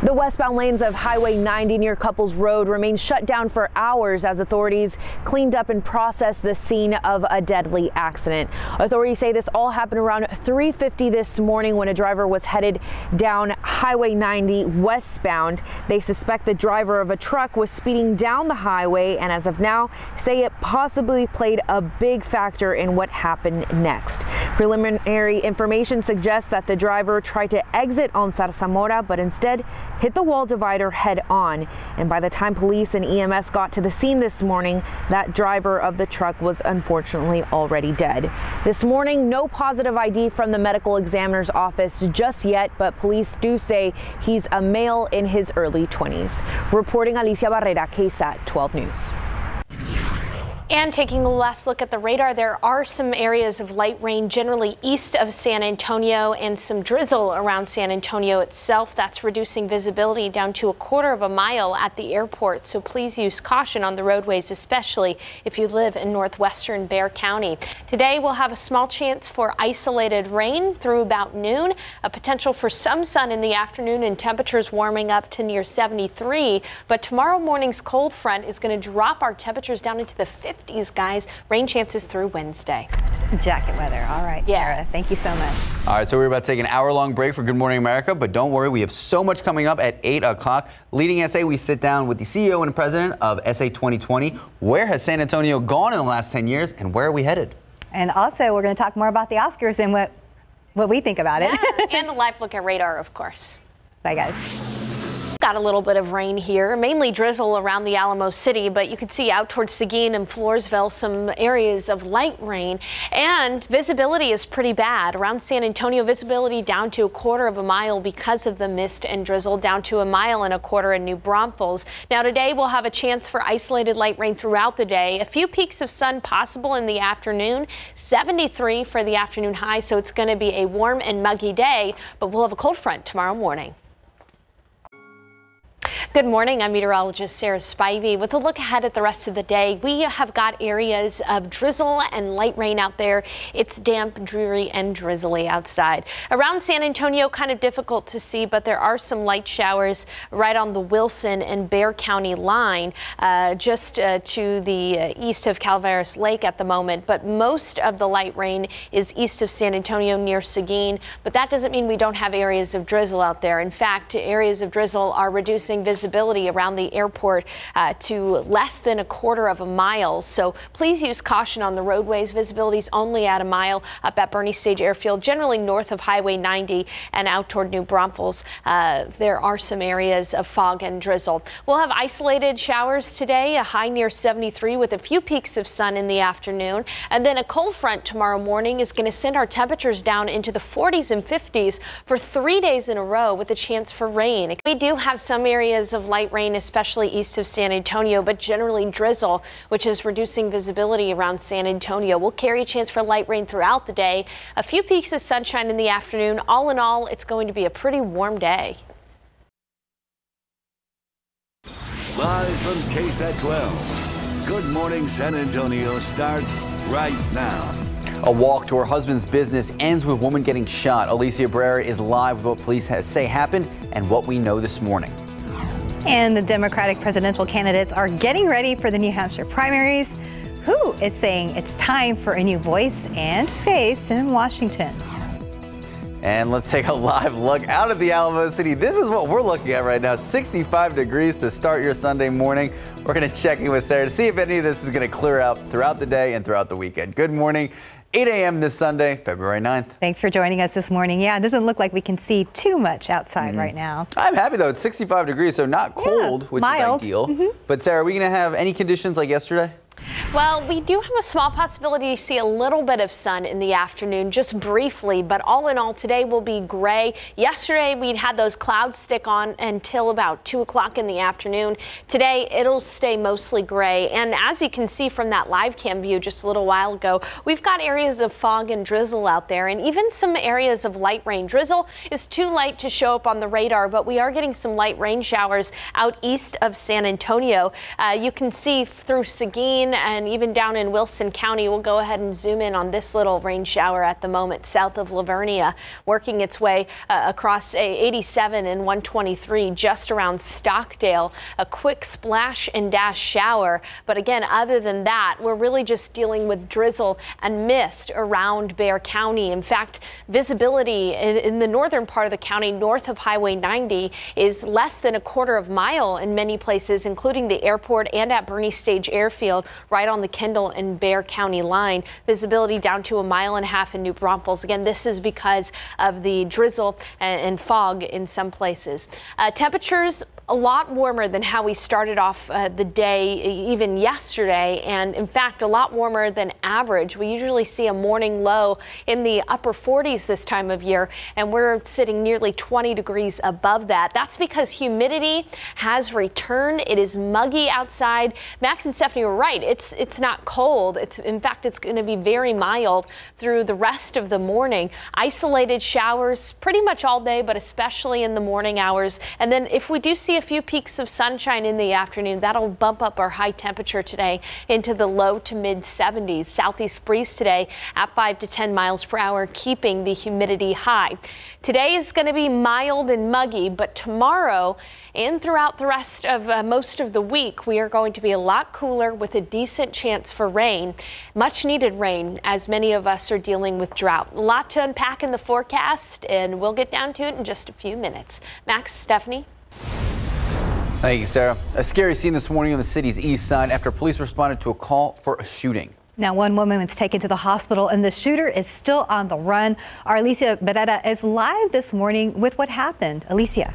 The westbound lanes of Highway 90 near Cupples Road remain shut down for hours as authorities cleaned up and processed the scene of a deadly accident. Authorities say this all happened around 3:50 this morning when a driver was headed down Highway 90 westbound. They suspect the driver of a truck was speeding down the highway and as of now say it possibly played a big factor in what happened next. Preliminary information suggests that the driver tried to exit on Zarzamora but instead hit the wall divider head on. And by the time police and EMS got to the scene this morning, that driver of the truck was unfortunately already dead. This morning, no positive ID from the medical examiner's office just yet, but police do say he's a male in his early 20s. Reporting Alicia Barrera, KSAT 12 News. And taking a last look at the radar, there are some areas of light rain generally east of San Antonio and some drizzle around San Antonio itself. That's reducing visibility down to a quarter of a mile at the airport. So please use caution on the roadways, especially if you live in northwestern Bexar County. Today we'll have a small chance for isolated rain through about noon, a potential for some sun in the afternoon and temperatures warming up to near 73. But tomorrow morning's cold front is going to drop our temperatures down into the 50s. 50s, guys. Rain chances through Wednesday. Jacket weather. All right, Sarah. Thank you so much. All right, so we're about to take an hour-long break for Good Morning America, but don't worry, we have so much coming up at 8 o'clock. Leading SA, we sit down with the CEO and president of SA 2020. Where has San Antonio gone in the last 10 years, and where are we headed? And also, we're going to talk more about the Oscars and what what we think about it. and a live look at radar, of course. Bye, guys. Got a little bit of rain here, mainly drizzle around the Alamo City, but you can see out towards Seguin and Floresville some areas of light rain. And visibility is pretty bad. Around San Antonio, visibility down to a quarter of a mile because of the mist and drizzle, down to a mile and a quarter in New Braunfels. Now today we'll have a chance for isolated light rain throughout the day. A few peaks of sun possible in the afternoon. 73 for the afternoon high, so it's going to be a warm and muggy day, but we'll have a cold front tomorrow morning. Good morning. I'm meteorologist Sarah Spivey with a look ahead at the rest of the day. We have got areas of drizzle and light rain out there. It's damp, dreary, and drizzly outside. Around San Antonio, kind of difficult to see, but there are some light showers right on the Wilson and Bexar County line, uh, just uh, to the uh, east of Calaveras Lake at the moment. But most of the light rain is east of San Antonio near Seguin. But that doesn't mean we don't have areas of drizzle out there. In fact, areas of drizzle are reducing visibility around the airport uh, to less than a quarter of a mile. So please use caution on the roadways. Visibility is only at a mile up at Boerne Stage Airfield, generally north of Highway 90 and out toward New Braunfels. Uh, there are some areas of fog and drizzle. We'll have isolated showers today, a high near 73 with a few peaks of sun in the afternoon. And then a cold front tomorrow morning is going to send our temperatures down into the 40s and 50s for three days in a row with a chance for rain. We do have some areas of light rain, especially east of San Antonio, but generally drizzle, which is reducing visibility around San Antonio. We'll carry a chance for light rain throughout the day. A few peaks of sunshine in the afternoon. All in all, it's going to be a pretty warm day. Live from KSAT 12. Good Morning San Antonio starts right now. A walk to her husband's business ends with a woman getting shot. Alicia Barrera is live with what police say happened and what we know this morning. And the Democratic presidential candidates are getting ready for the New Hampshire primaries. Who is saying it's time for a new voice and face in Washington? And let's take a live look out at the Alamo City. This is what we're looking at right now 65 degrees to start your Sunday morning. We're going to check in with Sarah to see if any of this is going to clear out throughout the day and throughout the weekend. Good morning. 8 a.m. this Sunday, February 9th. Thanks for joining us this morning. Yeah, it doesn't look like we can see too much outside mm-hmm. right now. I'm happy though. It's 65 degrees, so not cold, yeah, which mild. is ideal. Mm-hmm. But Sarah, are we going to have any conditions like yesterday? Well, we do have a small possibility to see a little bit of sun in the afternoon, just briefly, but all in all, today will be gray. Yesterday, we'd had those clouds stick on until about 2 o'clock in the afternoon. Today, it'll stay mostly gray. And as you can see from that live cam view just a little while ago, we've got areas of fog and drizzle out there, and even some areas of light rain. Drizzle is too light to show up on the radar, but we are getting some light rain showers out east of San Antonio. Uh, you can see through Seguin and even down in Wilson County. We'll go ahead and zoom in on this little rain shower at the moment south of La Vernia, working its way uh, across 87 and 123 just around Stockdale. A quick splash and dash shower. But again, other than that, we're really just dealing with drizzle and mist around Bexar County. In fact, visibility in, in the northern part of the county north of Highway 90 is less than a quarter of a mile in many places, including the airport and at Boerne Stage Airfield right on the Kendall and Bexar County line. Visibility down to a mile and a half in New Braunfels. Again, this is because of the drizzle and, fog in some places. Uh, temperatures a lot warmer than how we started off uh, the day even yesterday and in fact a lot warmer than average. We usually see a morning low in the upper 40s this time of year and we're sitting nearly 20 degrees above that. That's because humidity has returned. It is muggy outside. Max and Stephanie were right. It's it's not cold. It's in fact it's going to be very mild through the rest of the morning. Isolated showers pretty much all day but especially in the morning hours and then if we do see a few peaks of sunshine in the afternoon. That'll bump up our high temperature today into the low to mid 70s. Southeast breeze today at 5 to 10 miles per hour, keeping the humidity high. Today is going to be mild and muggy, but tomorrow and throughout the rest of uh, most of the week, we are going to be a lot cooler with a decent chance for rain. Much needed rain as many of us are dealing with drought. A lot to unpack in the forecast, and we'll get down to it in just a few minutes. Max, Stephanie? Thank you, Sarah. A scary scene this morning on the city's east side after police responded to a call for a shooting. Now, one woman was taken to the hospital and the shooter is still on the run. Our Barrera, is live this morning with what happened. Alicia.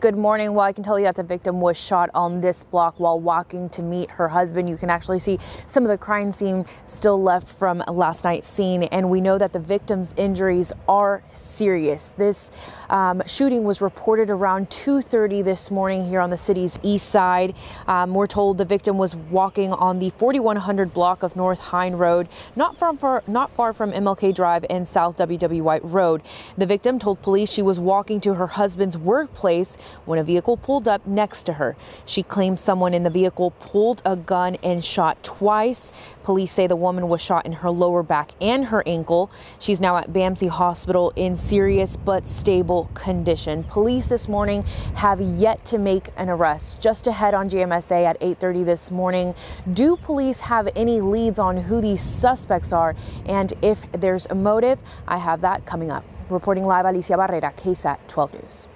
Good morning. Well, I can tell you that the victim was shot on this block while walking to meet her husband. You can actually see some of the crime scene still left from last night's scene, and we know that the victim's injuries are serious. This um, shooting was reported around 2:30 this morning here on the city's east side. Um, we're told the victim was walking on the 4100 block of North Hine Road, not far, not far from MLK Drive and South WW White Road. The victim told police she was walking to her husband's workplace when a vehicle pulled up next to her. She claims someone in the vehicle pulled a gun and shot twice. Police say the woman was shot in her lower back and her ankle. She's now at BAMC Hospital in serious but stable condition. Police this morning have yet to make an arrest. Just ahead on GMSA at 8:30 this morning, do police have any leads on who these suspects are and if there's a motive? I have that coming up. Reporting live, Alicia Barrera, KSAT 12 News.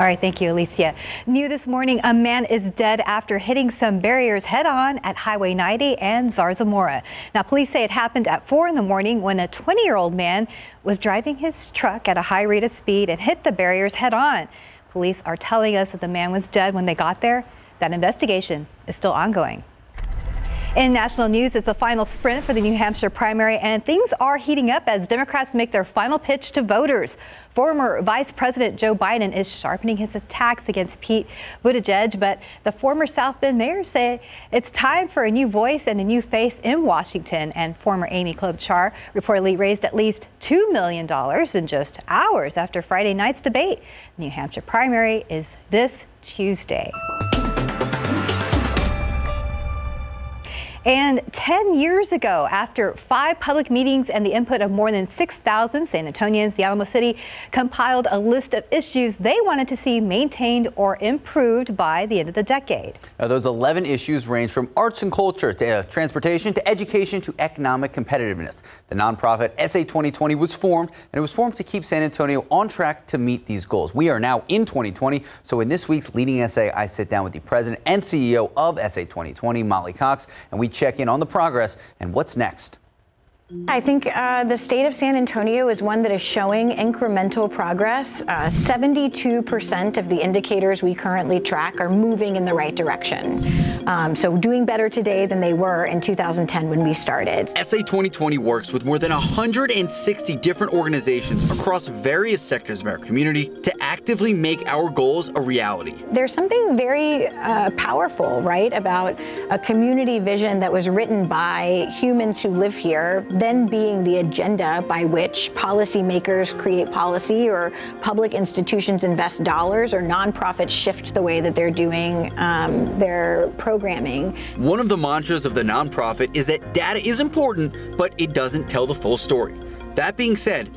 All right, thank you, Alicia. New this morning, a man is dead after hitting some barriers head on at Highway 90 and Zarzamora. Now, police say it happened at 4 in the morning when a 20 year old man was driving his truck at a high rate of speed and hit the barriers head on. Police are telling us that the man was dead when they got there. That investigation is still ongoing. In national news, it's the final sprint for the New Hampshire primary, and things are heating up as Democrats make their final pitch to voters. Former Vice President Joe Biden is sharpening his attacks against Pete Buttigieg, but the former South Bend mayor say it's time for a new voice and a new face in Washington. And former Amy Klobuchar reportedly raised at least $2 million in just hours after Friday night's debate. New Hampshire primary is this Tuesday. And 10 years ago, after five public meetings and the input of more than 6,000 San Antonians, the Alamo City compiled a list of issues they wanted to see maintained or improved by the end of the decade. Now, those 11 issues range from arts and culture to uh, transportation to education to economic competitiveness. The nonprofit SA 2020 was formed, and it was formed to keep San Antonio on track to meet these goals. We are now in 2020, so in this week's Leading SA, I sit down with the president and CEO of SA 2020, Molly Cox, and we check in on the progress and what's next. I think uh, the state of San Antonio is one that is showing incremental progress. Uh, 72% of the indicators we currently track are moving in the right direction. Um, so doing better today than they were in 2010 when we started. SA 2020 works with more than 160 different organizations across various sectors of our community to actively make our goals a reality. There's something very uh, powerful, right, about a community vision that was written by humans who live here then being the agenda by which policymakers create policy or public institutions invest dollars or nonprofits shift the way that they're doing um, their programming. One of the mantras of the nonprofit is that data is important, but it doesn't tell the full story. That being said,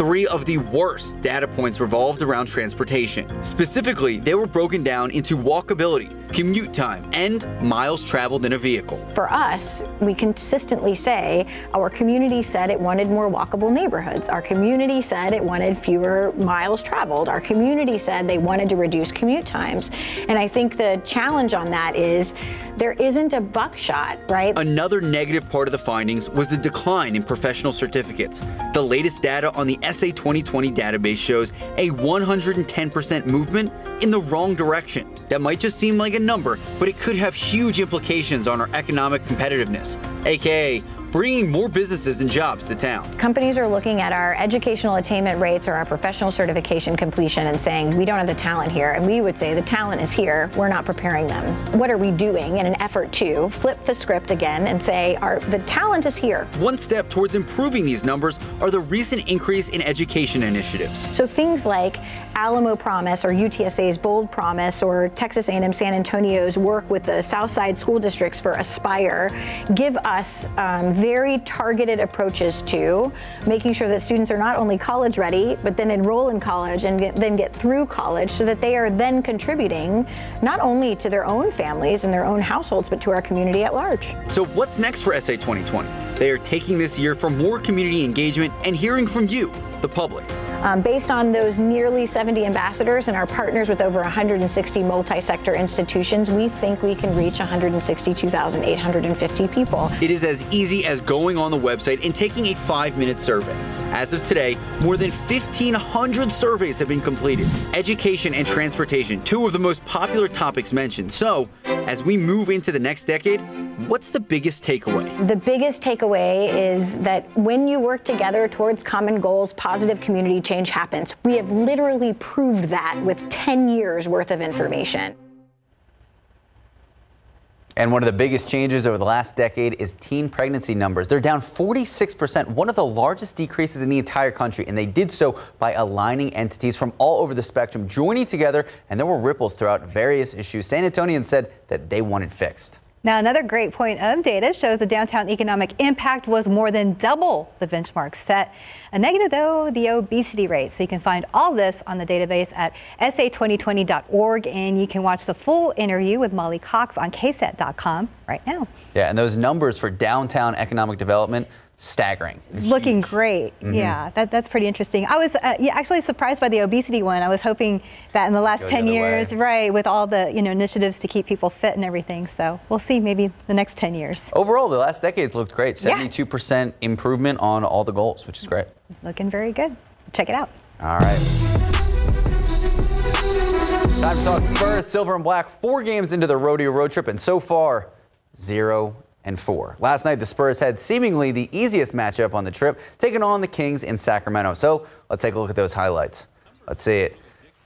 three of the worst data points revolved around transportation. Specifically, they were broken down into walkability, commute time, and miles traveled in a vehicle. For us, we consistently say our community said it wanted more walkable neighborhoods. Our community said it wanted fewer miles traveled. Our community said they wanted to reduce commute times. And I think the challenge on that is there isn't a buckshot, right? Another negative part of the findings was the decline in professional certificates. The latest data on the SA 2020 database shows a 110% movement in the wrong direction. That might just seem like a number, but it could have huge implications on our economic competitiveness, aka bringing more businesses and jobs to town. Companies are looking at our educational attainment rates or our professional certification completion and saying, we don't have the talent here. And we would say the talent is here. We're not preparing them. What are we doing in an effort to flip the script again and say, our, the talent is here? One step towards improving these numbers are the recent increase in education initiatives. So things like Alamo Promise or UTSA's Bold Promise or Texas A&M San Antonio's work with the Southside school districts for Aspire give us um, very targeted approaches to making sure that students are not only college ready, but then enroll in college and get, then get through college so that they are then contributing not only to their own families and their own households, but to our community at large. So what's next for SA 2020? They are taking this year for more community engagement and hearing from you, the public. Um, based on those nearly 70 ambassadors and our partners with over 160 multi-sector institutions, we think we can reach 162,850 people. It is as easy as going on the website and taking a five-minute survey. As of today, more than 1,500 surveys have been completed. Education and transportation, two of the most popular topics mentioned. So, as we move into the next decade, what's the biggest takeaway? The biggest takeaway is that when you work together towards common goals, positive community change happens. We have literally proved that with 10 years worth of information. And one of the biggest changes over the last decade is teen pregnancy numbers. They're down 46%, one of the largest decreases in the entire country. And they did so by aligning entities from all over the spectrum, joining together. And there were ripples throughout various issues. San Antonian said that they wanted fixed. Now, another great point of data shows the downtown economic impact was more than double the benchmark set. A negative, though, the obesity rate. So you can find all this on the database at sa2020.org, and you can watch the full interview with Molly Cox on ksat.com right now. Yeah, and those numbers for downtown economic development staggering. Looking great. Mm -hmm. Yeah, that, that's pretty interesting. I was uh, yeah, actually surprised by the obesity one. I was hoping that in the last Go 10 the years, way. right, with all the you know initiatives to keep people fit and everything. So we'll see maybe the next 10 years. Overall, the last decade's looked great. 72% yeah. improvement on all the goals, which is great. Looking very good. Check it out. All right. Time to talk Spurs, silver and black. Four games into the rodeo road trip, and so far, zero and four. Last night, the Spurs had seemingly the easiest matchup on the trip, taking on the Kings in Sacramento. So let's take a look at those highlights. Let's see it.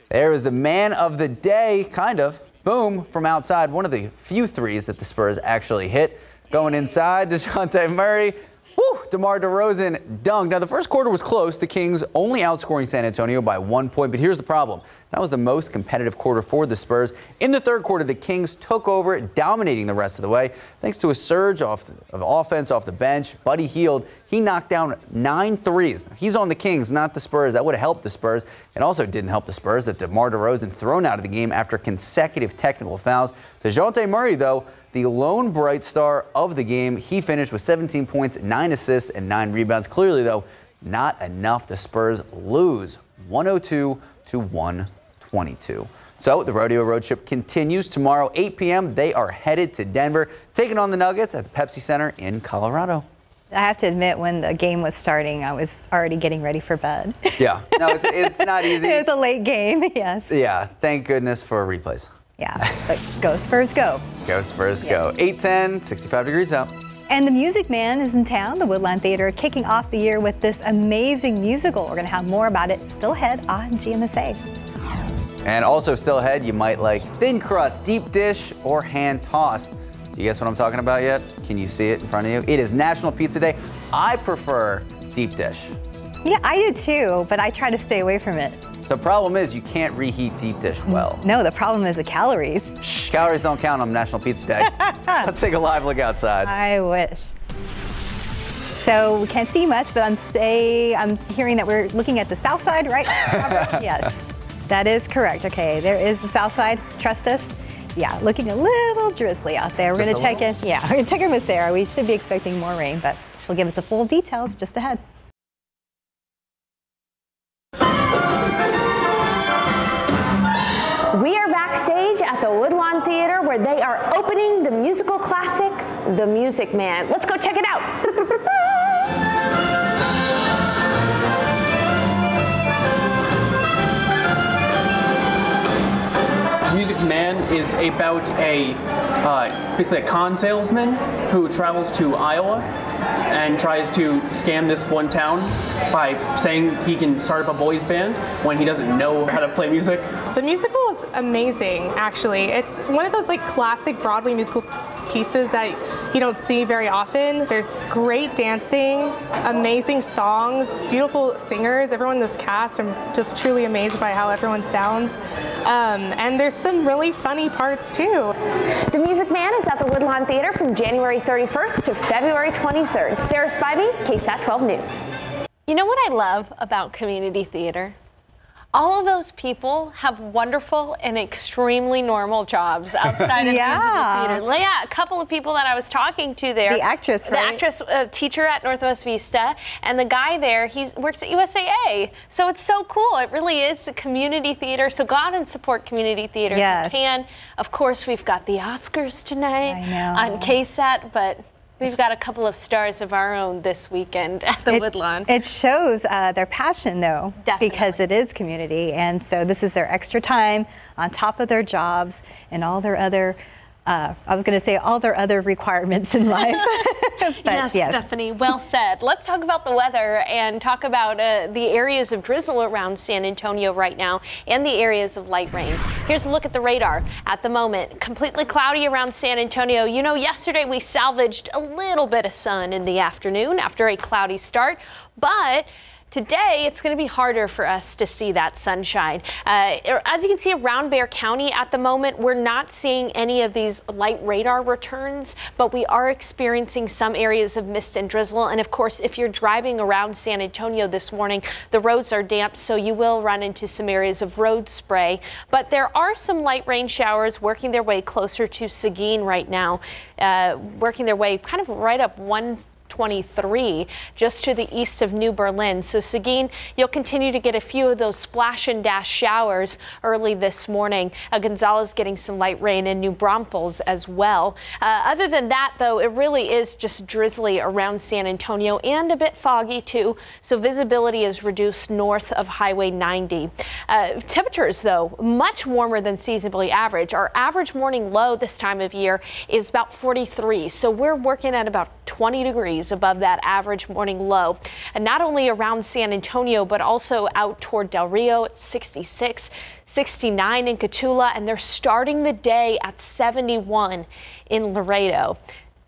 There is the man of the day, kind of. Boom, from outside. One of the few threes that the Spurs actually hit. Going inside, DeJounte Murray Whew, DeMar DeRozan dunked. Now, the first quarter was close. The Kings only outscoring San Antonio by one point. But here's the problem. That was the most competitive quarter for the Spurs. In the third quarter, the Kings took over, dominating the rest of the way. Thanks to a surge off of offense off the bench, Buddy Hield, he knocked down nine threes. He's on the Kings, not the Spurs. That would have helped the Spurs. It also didn't help the Spurs that DeMar DeRozan thrown out of the game after consecutive technical fouls. DeJounte Murray, though, the lone bright star of the game. He finished with 17 points, 9 assists, and 9 rebounds. Clearly, though, not enough. The Spurs lose 102 to 122. So the rodeo road trip continues tomorrow, 8 p.m. They are headed to Denver, taking on the Nuggets at the Pepsi Center in Colorado. I have to admit, when the game was starting, I was already getting ready for bed. Yeah, no, it's, it's not easy. it's a late game, yes. Yeah, thank goodness for replays. Yeah, but go Spurs, go. Go Spurs, yes. go. 810, 65 degrees out. And the Music Man is in town, the Woodlawn Theater, kicking off the year with this amazing musical. We're going to have more about it still ahead on GMSA. And also still ahead, you might like thin crust, deep dish, or hand tossed. You guess what I'm talking about yet? Can you see it in front of you? It is National Pizza Day. I prefer deep dish. Yeah, I do too, but I try to stay away from it. The problem is you can't reheat deep dish well. No, the problem is the calories. Shh, calories don't count on National Pizza Day. Let's take a live look outside. I wish. So we can't see much, but I'm say I'm hearing that we're looking at the south side, right? yes, that is correct. Okay, there is the south side. Trust us. Yeah, looking a little drizzly out there. We're going to check little? in. Yeah, we're going to check in with Sarah. We should be expecting more rain, but she'll give us the full details just ahead. We are backstage at the Woodlawn Theater where they are opening the musical classic, The Music Man. Let's go check it out. Man is about a uh, basically a con salesman who travels to Iowa and tries to scam this one town by saying he can start up a boys band when he doesn't know how to play music. The musical is amazing, actually. It's one of those like classic Broadway musical pieces that you don't see very often. There's great dancing, amazing songs, beautiful singers. Everyone in this cast, I'm just truly amazed by how everyone sounds. Um, and there's some really funny parts too. The Music Man is at the Woodlawn Theater from January 31st to February 23rd. Sarah Spivey, KSAT 12 News. You know what I love about community theater? All of those people have wonderful and extremely normal jobs outside of yeah. musical theater. Yeah, a couple of people that I was talking to there. The actress, The actress, uh, teacher at Northwest Vista, and the guy there, he works at USAA. So it's so cool. It really is a community theater. So go out and support community theater yes. if you can. Of course, we've got the Oscars tonight on KSAT, but We've got a couple of stars of our own this weekend at the it, Woodlawn. It shows uh, their passion, though, Definitely. because it is community. And so this is their extra time on top of their jobs and all their other uh, I was going to say all their other requirements in life. yes, yes, Stephanie, well said. Let's talk about the weather and talk about uh, the areas of drizzle around San Antonio right now and the areas of light rain. Here's a look at the radar at the moment. Completely cloudy around San Antonio. You know, yesterday we salvaged a little bit of sun in the afternoon after a cloudy start, but Today, it's going to be harder for us to see that sunshine. Uh, as you can see around Bexar County at the moment, we're not seeing any of these light radar returns, but we are experiencing some areas of mist and drizzle. And of course, if you're driving around San Antonio this morning, the roads are damp, so you will run into some areas of road spray. But there are some light rain showers working their way closer to Seguin right now, uh, working their way kind of right up one 23 just to the east of New Berlin. So Seguin, you'll continue to get a few of those splash and dash showers early this morning. Uh, Gonzales getting some light rain in New Braunfels as well. Uh, other than that, though, it really is just drizzly around San Antonio and a bit foggy too. So visibility is reduced north of Highway 90. Uh, temperatures, though, much warmer than seasonably average. Our average morning low this time of year is about 43. So we're working at about 20 degrees degrees above that average morning low. And not only around San Antonio, but also out toward Del Rio at 66, 69 in Cotulla, and they're starting the day at 71 in Laredo.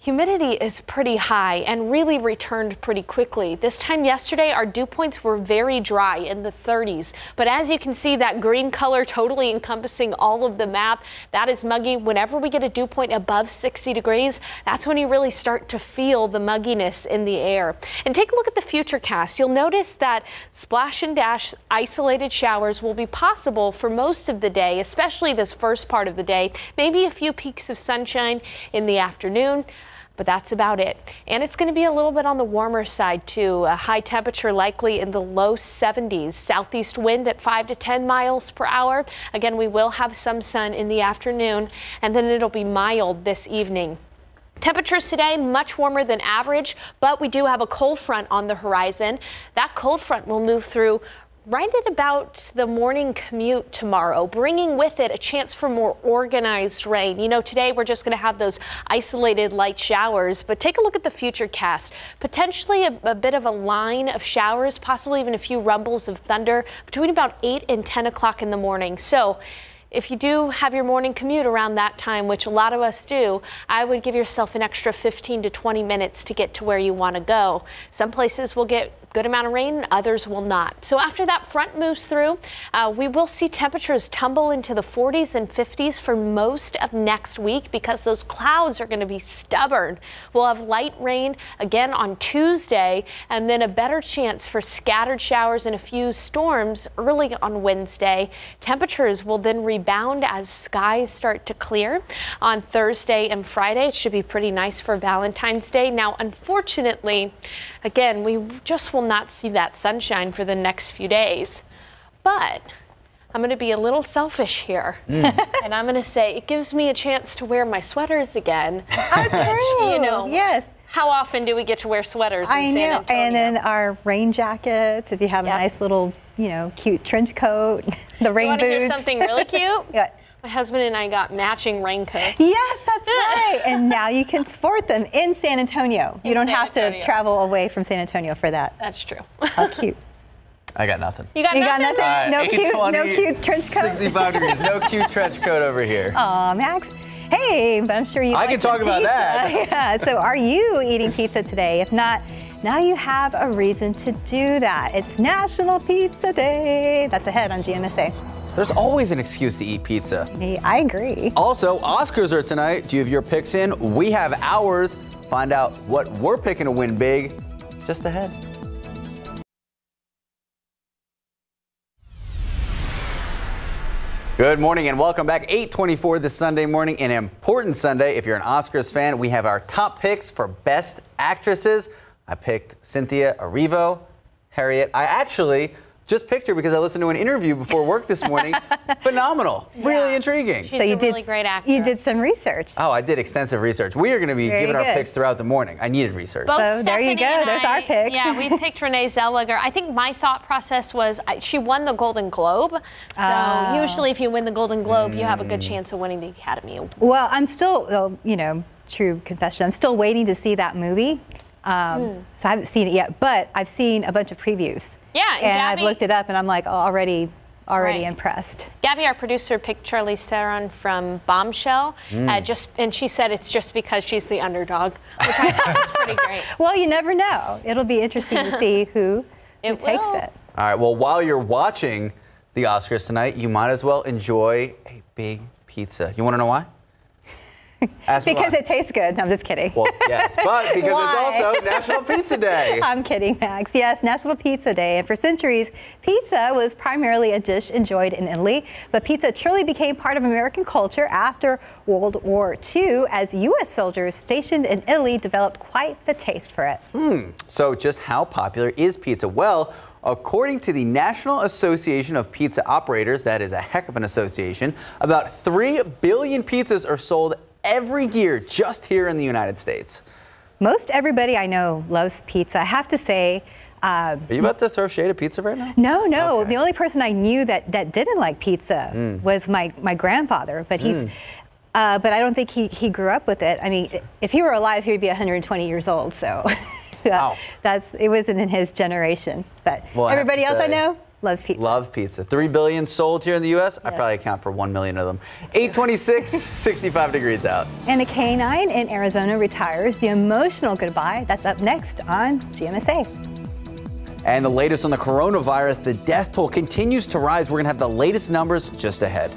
Humidity is pretty high and really returned pretty quickly. This time yesterday, our dew points were very dry in the 30s. But as you can see, that green color totally encompassing all of the map, that is muggy. Whenever we get a dew point above 60 degrees, that's when you really start to feel the mugginess in the air. And take a look at the future cast. You'll notice that splash and dash isolated showers will be possible for most of the day, especially this first part of the day. Maybe a few peaks of sunshine in the afternoon but that's about it. And it's going to be a little bit on the warmer side too. A high temperature likely in the low 70s. Southeast wind at 5 to 10 miles per hour. Again, we will have some sun in the afternoon and then it'll be mild this evening. Temperatures today much warmer than average, but we do have a cold front on the horizon. That cold front will move through right at about the morning commute tomorrow, bringing with it a chance for more organized rain. You know, today we're just going to have those isolated light showers, but take a look at the future cast. Potentially a, a, bit of a line of showers, possibly even a few rumbles of thunder between about 8 and 10 o'clock in the morning. So if you do have your morning commute around that time, which a lot of us do, I would give yourself an extra 15 to 20 minutes to get to where you want to go. Some places will get good amount of rain, others will not. So after that front moves through, uh, we will see temperatures tumble into the 40s and 50s for most of next week because those clouds are going to be stubborn. We'll have light rain again on Tuesday and then a better chance for scattered showers and a few storms early on Wednesday. Temperatures will then rebound as skies start to clear on Thursday and Friday. It should be pretty nice for Valentine's Day. Now, unfortunately, again, we just will not see that sunshine for the next few days. But I'm going to be a little selfish here. Mm. and I'm going to say it gives me a chance to wear my sweaters again. That's true. You know, yes. How often do we get to wear sweaters I in San know. And then our rain jackets, if you have yep. a nice little, you know, cute trench coat, the rain you boots. Hear something really cute? yeah. My husband and I got matching raincoats. Yes, that's right. and now you can sport them in San Antonio. In you don't San have Antonio. to travel away from San Antonio for that. That's true. How cute. I got nothing. You got you nothing? Got nothing? no, cute, no cute trench coat? 65 degrees. No cute trench coat over here. Aw, Max. Hey, but I'm sure you I like can talk about pizza. that. yeah. So are you eating pizza today? If not, now you have a reason to do that. It's National Pizza Day. That's ahead on GMSA. There's always an excuse to eat pizza. I agree. Also, Oscars are tonight. Do you have your picks in? We have ours. Find out what we're picking to win big just ahead. Good morning and welcome back. 824 this Sunday morning, an important Sunday. If you're an Oscars fan, we have our top picks for best actresses. I picked Cynthia Erivo, Harriet. I actually just picked her because I listened to an interview before work this morning. Phenomenal. Really intriguing. She's a really great actor. You did some research. Oh, I did extensive research. We are going to be Very giving our picks throughout the morning. I needed research. Both So there you go. There's I- our picks. Yeah, we picked Renee Zellweger. I think my thought process was I, she won the Golden Globe. So Oh. usually, if you win the Golden Globe, you have a Mm. good chance of winning the Academy Award. Well, I'm still, you know, true confession. I'm still waiting to see that movie. Um, Hmm. So I haven't seen it yet, but I've seen a bunch of previews. Yeah, and and I've looked it up, and I'm like already, already Right. impressed. Gabby, our producer, picked Charlize Theron from Bombshell. Mm. Uh, just and she said it's just because she's the underdog, which I thought was pretty great. Well, you never know. It'll be interesting to see who, who It takes will. it. All right. Well, while you're watching the Oscars tonight, you might as well enjoy a big pizza. You want to know why? Because it tastes good. No, I'm just kidding. Well, yes, but because it's also National Pizza Day. I'm kidding, Max. Yes, National Pizza Day. And for centuries, pizza was primarily a dish enjoyed in Italy. But pizza truly became part of American culture after World War II as U.S. soldiers stationed in Italy developed quite the taste for it. Hmm. So, just how popular is pizza? Well, according to the National Association of Pizza Operators, that is a heck of an association, about 3 billion pizzas are sold every year just here in the United States. Most everybody I know loves pizza. I have to say, uh, Are you about to throw shade at pizza right now? No, no. The only person I knew that, that didn't like pizza Mm. was my, my grandfather, but he's. Mm. Uh, but I don't think he, he grew up with it. I mean, if he were alive, he would be 120 years old. So that- that's it wasn't in his generation. But Well, everybody to else I know loves pizza. Love pizza. 3 billion sold here in the U.S. I probably account for 1 million of them. 826, 65 degrees out. And a canine in Arizona retires the emotional goodbye. That's up next on GMSA. And the latest on the coronavirus, the death toll continues to rise. We're going to have the latest numbers just ahead.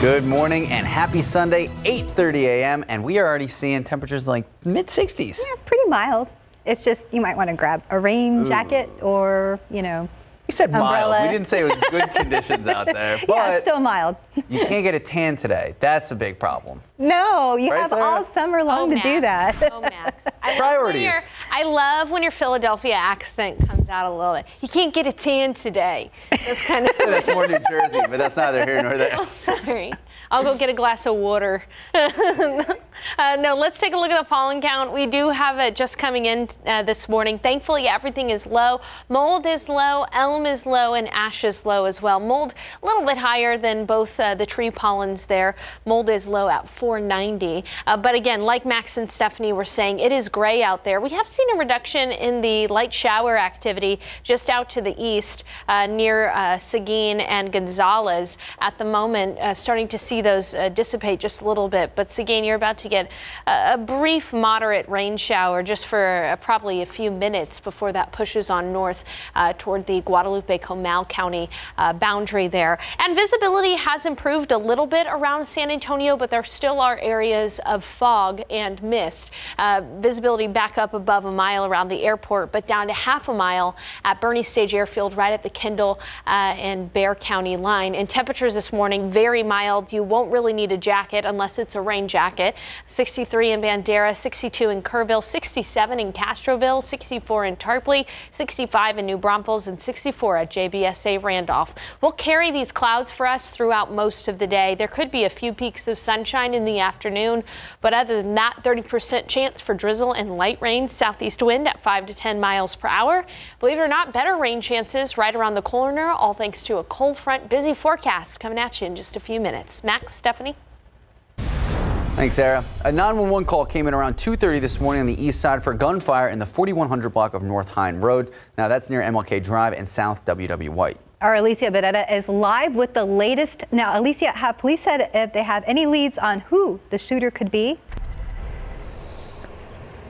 Good morning and happy Sunday, 8:30 a.m. And we are already seeing temperatures like mid 60s. Yeah, pretty mild. It's just you might want to grab a rain Ooh. jacket or you know. We said umbrella. mild. We didn't say it was good conditions out there, yeah, but it's still mild. you can't get a tan today. That's a big problem. No, you Right, have Sarah? all summer long to do oh, that. Oh, Max. I love when Priorities. your- I love when your Philadelphia accent comes out a little bit. You can't get a tan today. That's kind of. That's more New Jersey, but that's neither here nor there. Oh, sorry. I'll go get a glass of water. uh, no, let's take a look at the pollen count. We do have it just coming in uh, this morning. Thankfully, everything is low. Mold is low, elm is low, and ash is low as well. Mold a little bit higher than both uh, the tree pollens there. Mold is low at 490. Uh, but again, like Max and Stephanie were saying, it is gray out there. We have seen a reduction in the light shower activity just out to the east uh, near uh, Seguin and Gonzales at the moment, starting to see those uh, dissipate just a little bit. But Seguin, you're about to get a, a brief moderate rain shower just for uh, probably a few minutes before that pushes on north uh, toward the Guadalupe Comal County uh, boundary there. And visibility has improved a little bit around San Antonio, but there still are areas of fog and mist. Uh, visibility back up above a mile around the airport, but down to half a mile at Boerne Stage Airfield, right at the Kendall and Bexar County line. And temperatures this morning very mild. You won't really need a jacket unless it's a rain jacket. 63 in Bandera, 62 in Kerrville, 67 in Castroville, 64 in Tarpley, 65 in New Braunfels, and 64 at JBSA Randolph. We'll carry these clouds for us throughout most of the day. There could be a few peaks of sunshine in the afternoon, but other than that, 30% chance for drizzle and light rain, southeast wind at 5 to 10 miles per hour. Believe it or not, better rain chances right around the corner, all thanks to a cold front busy forecast coming at you in just a few minutes. Max, Stephanie? Thanks, Sarah. A 911 call came in around 2:30 this morning on the east side for gunfire in the 4100 block of North Hine Road. Now that's near MLK Drive and South WW White. Our Alicia Barrera is live with the latest. Now, Alicia, have police said if they have any leads on who the shooter could be?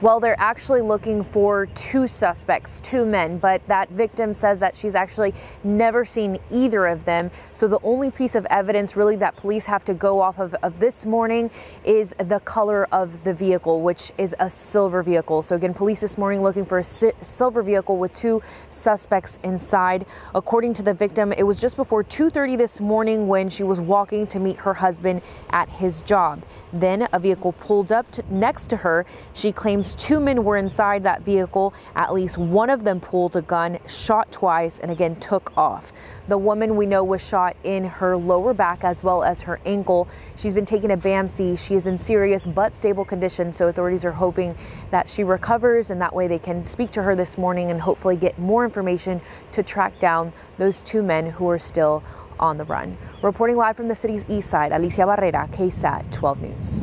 Well, they're actually looking for two suspects, two men, but that victim says that she's actually never seen either of them. So the only piece of evidence really that police have to go off of, of this morning is the color of the vehicle, which is a silver vehicle. So again, police this morning looking for a si- silver vehicle with two suspects inside. According to the victim, it was just before 2:30 this morning when she was walking to meet her husband at his job. Then a vehicle pulled up to, next to her. She claims Those two men were inside that vehicle. At least one of them pulled a gun, shot twice, and again took off. The woman we know was shot in her lower back as well as her ankle. She's been taken to BAMC. She is in serious but stable condition, so authorities are hoping that she recovers and that way they can speak to her this morning and hopefully get more information to track down those two men who are still on the run. Reporting live from the city's east side, Alicia Barrera, KSAT 12 News.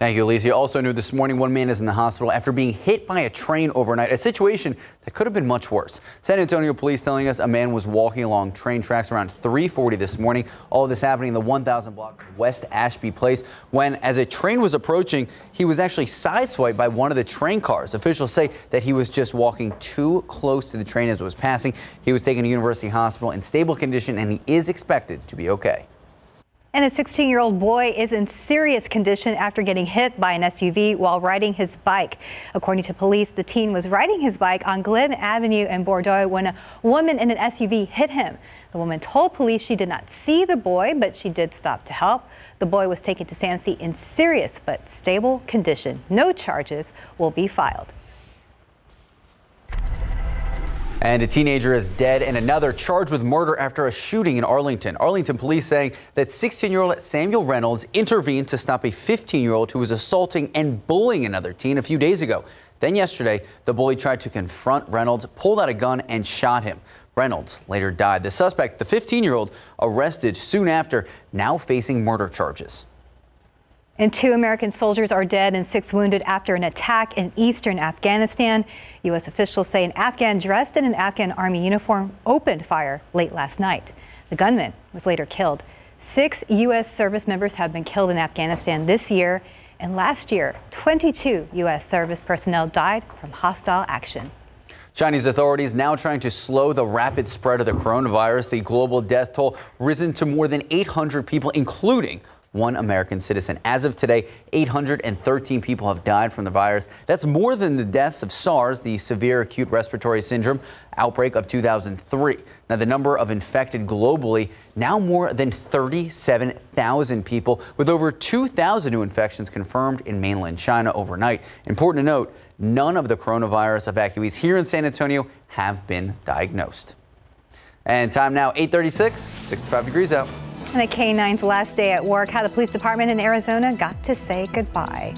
Thank you, Alicia. Also new this morning, one man is in the hospital after being hit by a train overnight, a situation that could have been much worse. San Antonio police telling us a man was walking along train tracks around 340 this morning. All of this happening in the 1000 block West Ashby Place when, as a train was approaching, he was actually sideswiped by one of the train cars. Officials say that he was just walking too close to the train as it was passing. He was taken to University Hospital in stable condition and he is expected to be okay. And a 16 year old boy is in serious condition after getting hit by an SUV while riding his bike. According to police, the teen was riding his bike on Glen Avenue in Bordeaux when a woman in an SUV hit him. The woman told police she did not see the boy, but she did stop to help. The boy was taken to Sancy in serious but stable condition. No charges will be filed. And a teenager is dead and another charged with murder after a shooting in Arlington. Arlington police saying that 16 year old Samuel Reynolds intervened to stop a 15 year old who was assaulting and bullying another teen a few days ago. Then yesterday, the bully tried to confront Reynolds, pulled out a gun, and shot him. Reynolds later died. The suspect, the 15 year old, arrested soon after, now facing murder charges. And two American soldiers are dead and six wounded after an attack in eastern Afghanistan. U.S. officials say an Afghan dressed in an Afghan army uniform opened fire late last night. The gunman was later killed. Six U.S. service members have been killed in Afghanistan this year. And last year, 22 U.S. service personnel died from hostile action. Chinese authorities now trying to slow the rapid spread of the coronavirus. The global death toll risen to more than 800 people, including one American citizen. As of today, 813 people have died from the virus. That's more than the deaths of SARS, the severe acute respiratory syndrome outbreak of 2003. Now, the number of infected globally now more than 37,000 people, with over 2,000 new infections confirmed in mainland China overnight. Important to note, none of the coronavirus evacuees here in San Antonio have been diagnosed. And time now 836, 65 degrees out. And the K-9's last day at work, how the police department in Arizona got to say goodbye.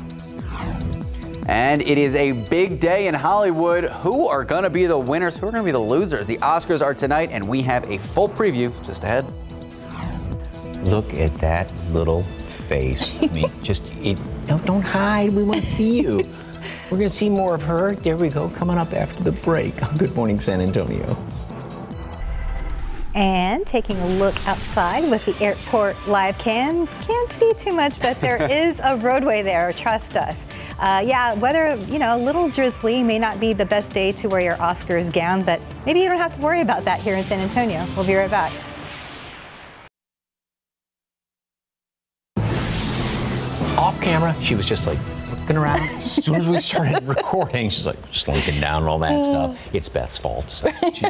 And it is a big day in Hollywood. Who are going to be the winners? Who are going to be the losers? The Oscars are tonight, and we have a full preview just ahead. Look at that little face. I mean, just it, no, don't hide. We want to see you. We're going to see more of her. There we go. Coming up after the break Good Morning San Antonio. And taking a look outside with the airport live cam, can't see too much, but there is a roadway there, trust us. Uh, yeah, weather, you know, a little drizzly may not be the best day to wear your Oscars gown, but maybe you don't have to worry about that here in San Antonio. We'll be right back. Off camera, she was just like looking around. As soon as we started recording, she's like slinking down and all that stuff. It's Beth's fault. So she,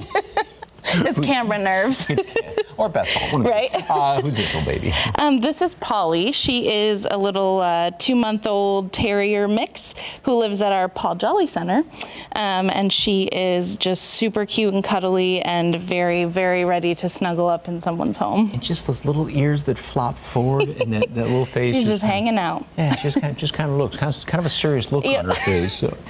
it's camera nerves. or fault. Right. Uh, who's this little baby? Um, this is Polly. She is a little uh, two-month-old terrier mix who lives at our Paul Jolley Center. Um, and she is just super cute and cuddly and very, very ready to snuggle up in someone's home. And just those little ears that flop forward and that, that little face. She's just, just hanging out. Yeah, just kind of, just kind of looks, kind of, kind of a serious look on her face. So.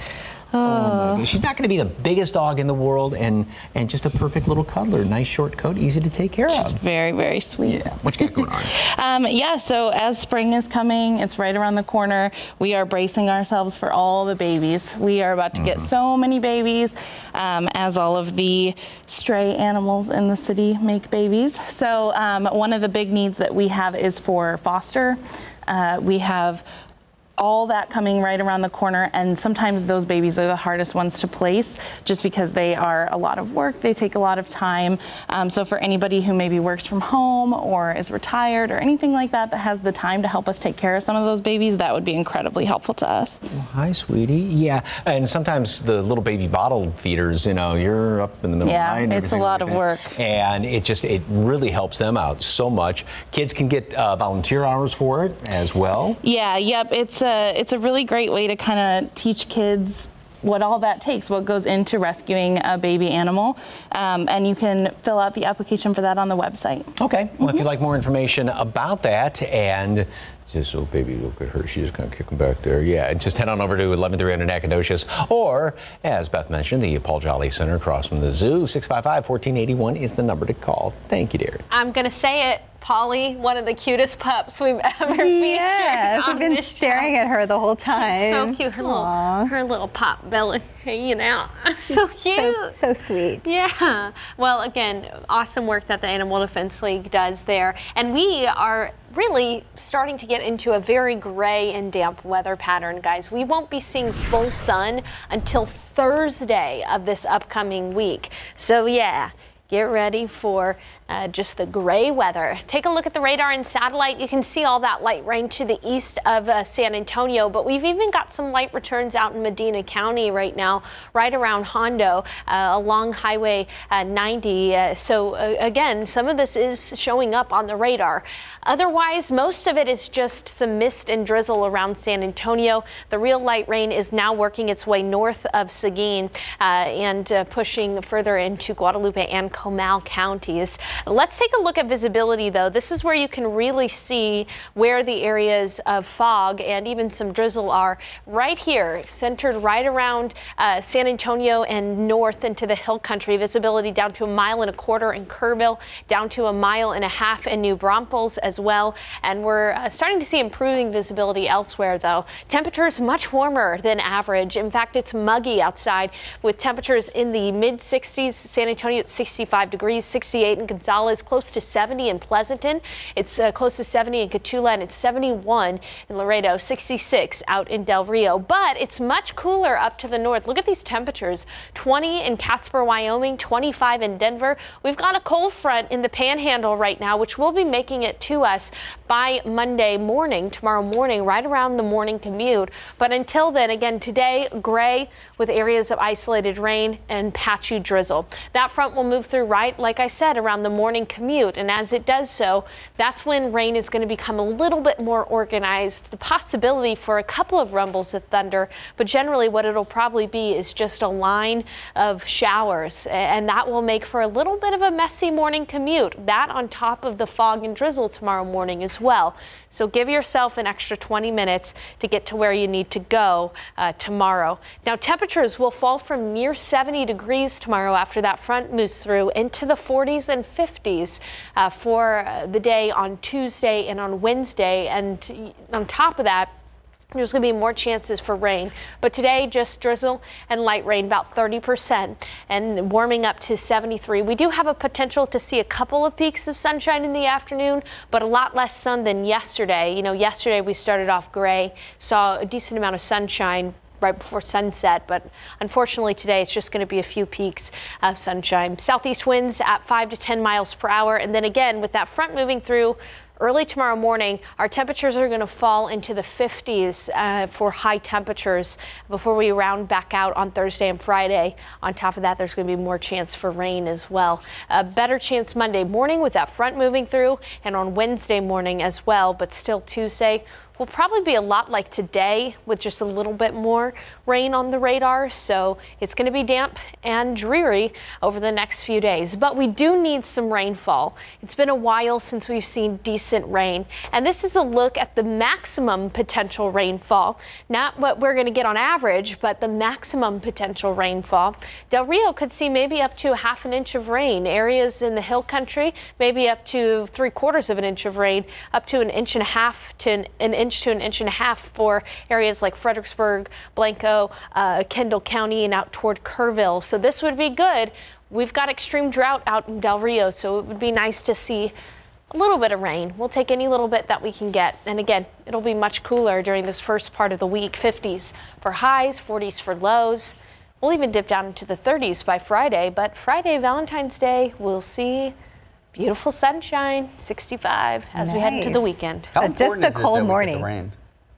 Oh. oh She's not going to be the biggest dog in the world, and and just a perfect little cuddler. Nice short coat, easy to take care She's of. She's very very sweet. Yeah. What you got going on? um, yeah. So as spring is coming, it's right around the corner. We are bracing ourselves for all the babies. We are about to mm -hmm. get mm-hmm. so many babies, um, as all of the stray animals in the city make babies. So um, one of the big needs that we have is for foster. Uh, we have all that coming right around the corner and sometimes those babies are the hardest ones to place just because they are a lot of work they take a lot of time. Um, so for anybody who maybe works from home or is retired or anything like that that has the time to help us take care of some of those babies that would be incredibly helpful to us. Well, hi sweetie. Yeah and sometimes the little baby bottle feeders you know you're up in the middle yeah, of the night it's a lot like of work. And it just it really helps them out so much. Kids can get uh, volunteer hours for it as well. Yeah yep it's a it's a really great way to kind of teach kids what all that takes, what goes into rescuing a baby animal. Um, and you can fill out the application for that on the website. Okay. Well, if you'd like more information about that and just so baby look at her, she's kind of kicking back there. Yeah, and just head on over to 11300 Nacogdoches. Or, as Beth mentioned, the Paul Jolley Center across from the zoo. 655 1481 is the number to call. Thank you, dear. I'm going to say it. Polly, one of the cutest pups we've ever featured. Yes, I've been staring at her the whole time. So cute. Her little, her little pop belly hanging out. So cute. So, so sweet. Yeah. Well, again, awesome work that the Animal Defense League does there. And we are really starting to get into a very gray and damp weather pattern, guys. We won't be seeing full sun until Thursday of this upcoming week. So, yeah get ready for uh, just the gray weather. Take a look at the radar and satellite. You can see all that light rain to the east of uh, San Antonio, but we've even got some light returns out in Medina County right now, right around Hondo, uh, along Highway uh, 90. Uh, so uh, again, some of this is showing up on the radar. Otherwise, most of it is just some mist and drizzle around San Antonio. The real light rain is now working its way north of Seguin and pushing further into Guadalupe and Comal counties. Let's take a look at visibility though. This is where you can really see where the areas of fog and even some drizzle are right here, centered right around uh, San Antonio and north into the hill country. Visibility down to a mile and a quarter in Kerrville, down to a mile and a half in New Braunfels as well. And we're uh, starting to see improving visibility elsewhere though. Temperatures much warmer than average. In fact, it's muggy outside with temperatures in the mid 60s. San Antonio at 65 degrees, 68 in Gonzales, close to 70 in Pleasanton. It's uh, close to 70 in Cotulla, and it's 71 in Laredo, 66 out in Del Rio. But it's much cooler up to the north. Look at these temperatures 20 in Casper, Wyoming, 25 in Denver. We've got a cold front in the panhandle right now, which will be making it to us by Monday morning, tomorrow morning, right around the morning commute. But until then, again, today, gray with areas of isolated rain and patchy drizzle. That front will move through right, like I said, around the morning commute. And as it does so, that's when rain is going to become a little bit more organized. The possibility for a couple of rumbles of thunder, but generally what it'll probably be is just a line of showers. And that will make for a little bit of a messy morning commute. That on top of the fog and drizzle tomorrow morning as well. So give yourself an extra 20 minutes to get to where you need to go uh, tomorrow. Now temperatures will fall from near 70 degrees tomorrow after that front moves through into the 40s and 50s uh, for the day on Tuesday and on Wednesday. And on top of that, there's going to be more chances for rain, but today just drizzle and light rain, about 30%, and warming up to 73. We do have a potential to see a couple of peaks of sunshine in the afternoon, but a lot less sun than yesterday. You know, yesterday we started off gray, saw a decent amount of sunshine, right before sunset, but unfortunately today it's just going to be a few peaks of sunshine. Southeast winds at 5 to 10 miles per hour, and then again with that front moving through early tomorrow morning, our temperatures are going to fall into the 50s uh, for high temperatures before we round back out on Thursday and Friday. On top of that, there's going to be more chance for rain as well. A better chance Monday morning with that front moving through and on Wednesday morning as well, but still Tuesday will probably be a lot like today with just a little bit more rain on the radar. So it's going to be damp and dreary over the next few days. But we do need some rainfall. It's been a while since we've seen decent rain. And this is a look at the maximum potential rainfall. Not what we're going to get on average, but the maximum potential rainfall. Del Rio could see maybe up to half an inch of rain. Areas in the hill country, maybe up to three quarters of an inch of rain, up to an inch and a half to an, an inch to an inch and a half for areas like Fredericksburg, Blanco, uh, Kendall County, and out toward Kerrville. So this would be good. We've got extreme drought out in Del Rio, so it would be nice to see a little bit of rain. We'll take any little bit that we can get. And again, it'll be much cooler during this first part of the week 50s for highs, 40s for lows. We'll even dip down into the 30s by Friday, but Friday, Valentine's Day, we'll see beautiful sunshine, 65 as nice. we head into the weekend. How so just a cold morning.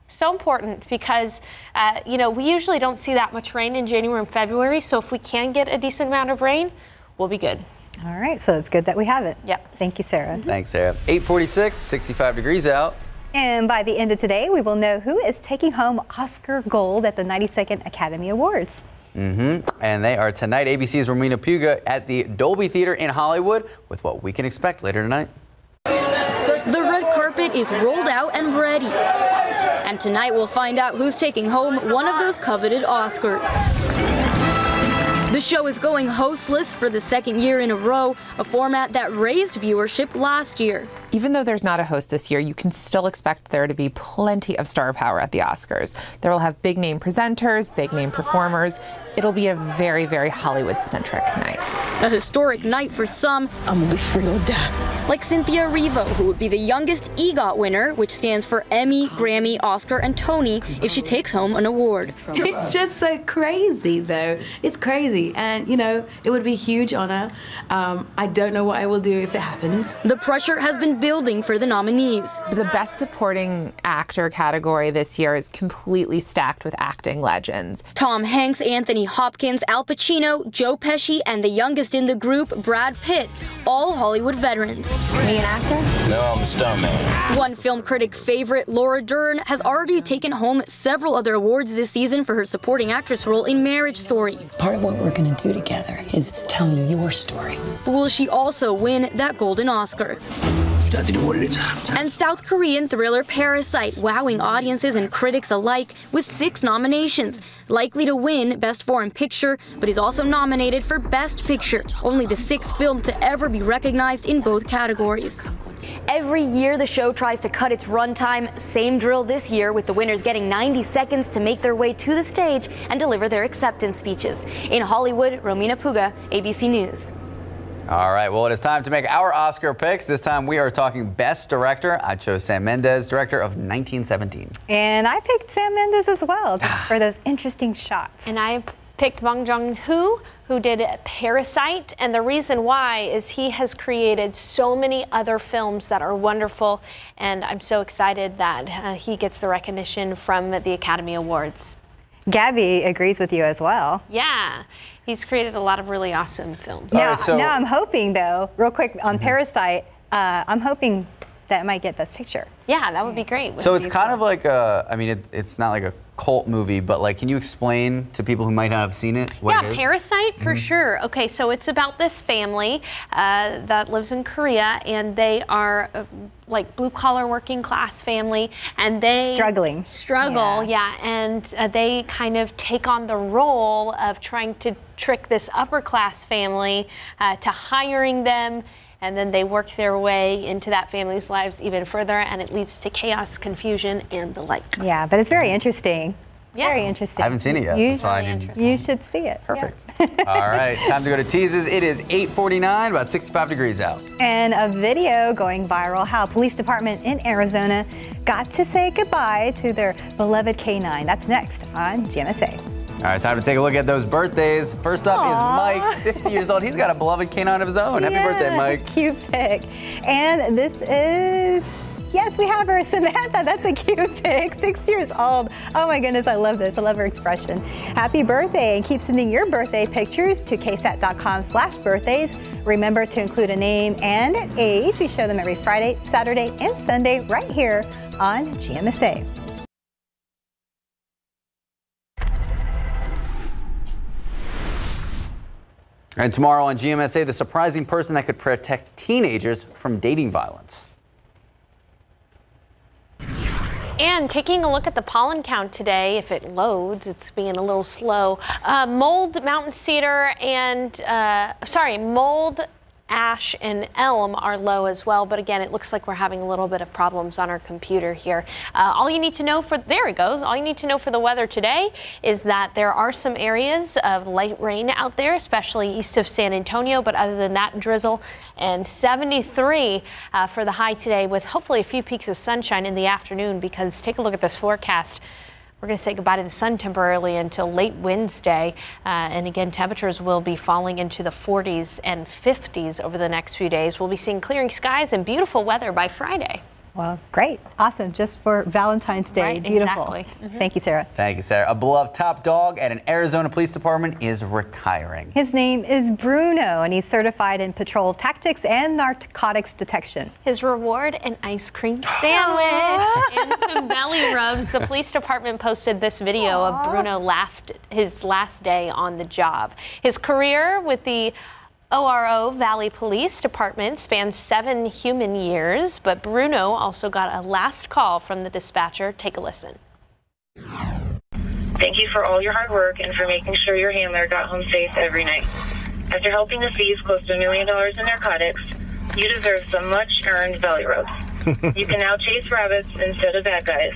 So important because, uh, you know, we usually don't see that much rain in January and February. So if we can get a decent amount of rain, we'll be good. All right. So it's good that we have it. Yep. Thank you, Sarah. Thanks, Sarah. 846, 65 degrees out. And by the end of today, we will know who is taking home Oscar Gold at the 92nd Academy Awards. Mm-hmm. And they are tonight. ABC's Romina Puga at the Dolby Theater in Hollywood with what we can expect later tonight. The red carpet is rolled out and ready. And tonight we'll find out who's taking home one of those coveted Oscars. The show is going hostless for the second year in a row, a format that raised viewership last year. Even though there's not a host this year, you can still expect there to be plenty of star power at the Oscars. There will have big name presenters, big name performers. It'll be a very, very Hollywood centric night. A historic night for some. I'm gonna be thrilled. Like Cynthia Erivo, who would be the youngest EGOT winner, which stands for Emmy, Grammy, Oscar, and Tony, if she takes home an award. It's just so crazy, though. It's crazy. And, you know, it would be a huge honor. Um, I don't know what I will do if it happens. The pressure has been building for the nominees. The Best Supporting Actor category this year is completely stacked with acting legends. Tom Hanks, Anthony Hopkins, Al Pacino, Joe Pesci, and the youngest in the group, Brad Pitt, all Hollywood veterans. Me an actor? No, I'm a stuntman. One film critic favorite, Laura Dern, has already taken home several other awards this season for her supporting actress role in Marriage Story. Part of what we're going to do together is tell your story. Will she also win that Golden Oscar? And South Korean thriller Parasite, wowing audiences and critics alike with six nominations. Likely to win Best Foreign Picture, but is also nominated for Best Picture, only the sixth film to ever be recognized in both categories. Every year, the show tries to cut its runtime. Same drill this year, with the winners getting 90 seconds to make their way to the stage and deliver their acceptance speeches. In Hollywood, Romina Puga, ABC News. All right, well, it is time to make our Oscar picks. This time we are talking Best Director. I chose Sam Mendes, director of 1917. And I picked Sam Mendes as well, just for those interesting shots. And I picked Bong Joon-ho, who did Parasite, and the reason why is he has created so many other films that are wonderful, and I'm so excited that uh, he gets the recognition from the Academy Awards. Gabby agrees with you as well. Yeah, he's created a lot of really awesome films. Now, right, so- now I'm hoping, though, real quick on Mm-hmm. Parasite, uh, I'm hoping that might get Best Picture. Yeah, that would be great. So it's kind of like a, I mean, it, it's not like a cult movie, but like, can you explain to people who might not have seen it what yeah, it is? Parasite for Mhm. sure. Okay, so it's about this family uh, that lives in Korea, and they are uh, like blue collar working class family, and they Struggling. Struggle, yeah, and uh, they kind of take on the role of trying to trick this upper class family uh, to hiring them. And then they work their way into that family's lives even further, and it leads to chaos, confusion, and the like. Yeah, but it's very interesting. Very interesting. I haven't seen it yet. You, That's why I need- you should see it. Perfect. All right, time to go to teases. It is 8:49, about 65 degrees out. And a video going viral how a police department in Arizona got to say goodbye to their beloved K9. That's next on GMSA. All right, time to take a look at those birthdays. First up Aw. is Mike, 50 years old. He's got a beloved canine of his own. Happy birthday, Mike. Cute pic. And this is. Yes, we have her, Samantha. That's a cute pic. Six years old. Oh my goodness, I love this. I love her expression. Happy birthday and keep sending your birthday pictures to ksat.com slash birthdays. Remember to include a name and an age. We show them every Friday, Saturday, and Sunday right here on GMSA. And tomorrow on GMSA, the surprising person that could protect teenagers from dating violence. And taking a look at the pollen count today, if it loads, it's being a little slow. Uh, mold, mountain cedar, and uh, sorry, mold, ash, and elm are low as well. But again, it looks like we're having a little bit of problems on our computer here. Uh, all you need to know for there it goes. All you need to know for the weather today is that there are some areas of light rain out there, especially east of San Antonio. But other than that, drizzle and 73 uh, for the high today, with hopefully a few peaks of sunshine in the afternoon. Because take a look at this forecast. We're going to say goodbye to the sun temporarily until late Wednesday. Uh, and again, temperatures will be falling into the 40s and 50s over the next few days. We'll be seeing clearing skies and beautiful weather by Friday. Well, great. Awesome. Just for Valentine's Day. Right, Beautiful. exactly. Mhm. Thank you, Sarah. Thank you, Sarah. A beloved top dog at an Arizona police department is retiring. His name is Bruno, and he's certified in patrol tactics and narcotics detection. His reward, an ice cream sandwich and some belly rubs. The police department posted this video of Bruno last his last day on the job. His career with the ORO Valley Police Department spans seven human years, but Bruno also got a last call from the dispatcher. Take a listen. Thank you for all your hard work and for making sure your handler got home safe every night. After helping to seize close to a million dollars in narcotics, you deserve some much earned Valley rubs. you can now chase rabbits instead of bad guys.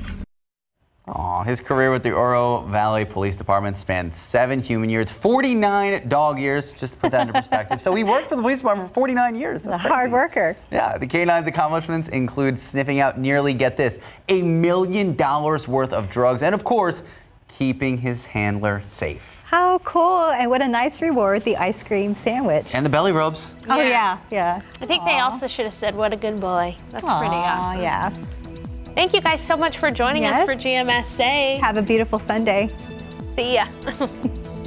Aw, his career with the Oro Valley Police Department spanned seven human years, 49 dog years, just to put that into perspective. so he worked for the police department for 49 years. That's A hard worker. Yeah, the K-9's accomplishments include sniffing out nearly, get this, a million dollars worth of drugs, and of course, keeping his handler safe. How cool. And what a nice reward, the ice cream sandwich. And the belly rubs. Oh, yeah, yeah. I think they also should have said, "What a good boy." That's pretty Aw, awesome. yeah. Thank you guys so much for joining Yes. us for GMSA. Have a beautiful Sunday. See ya.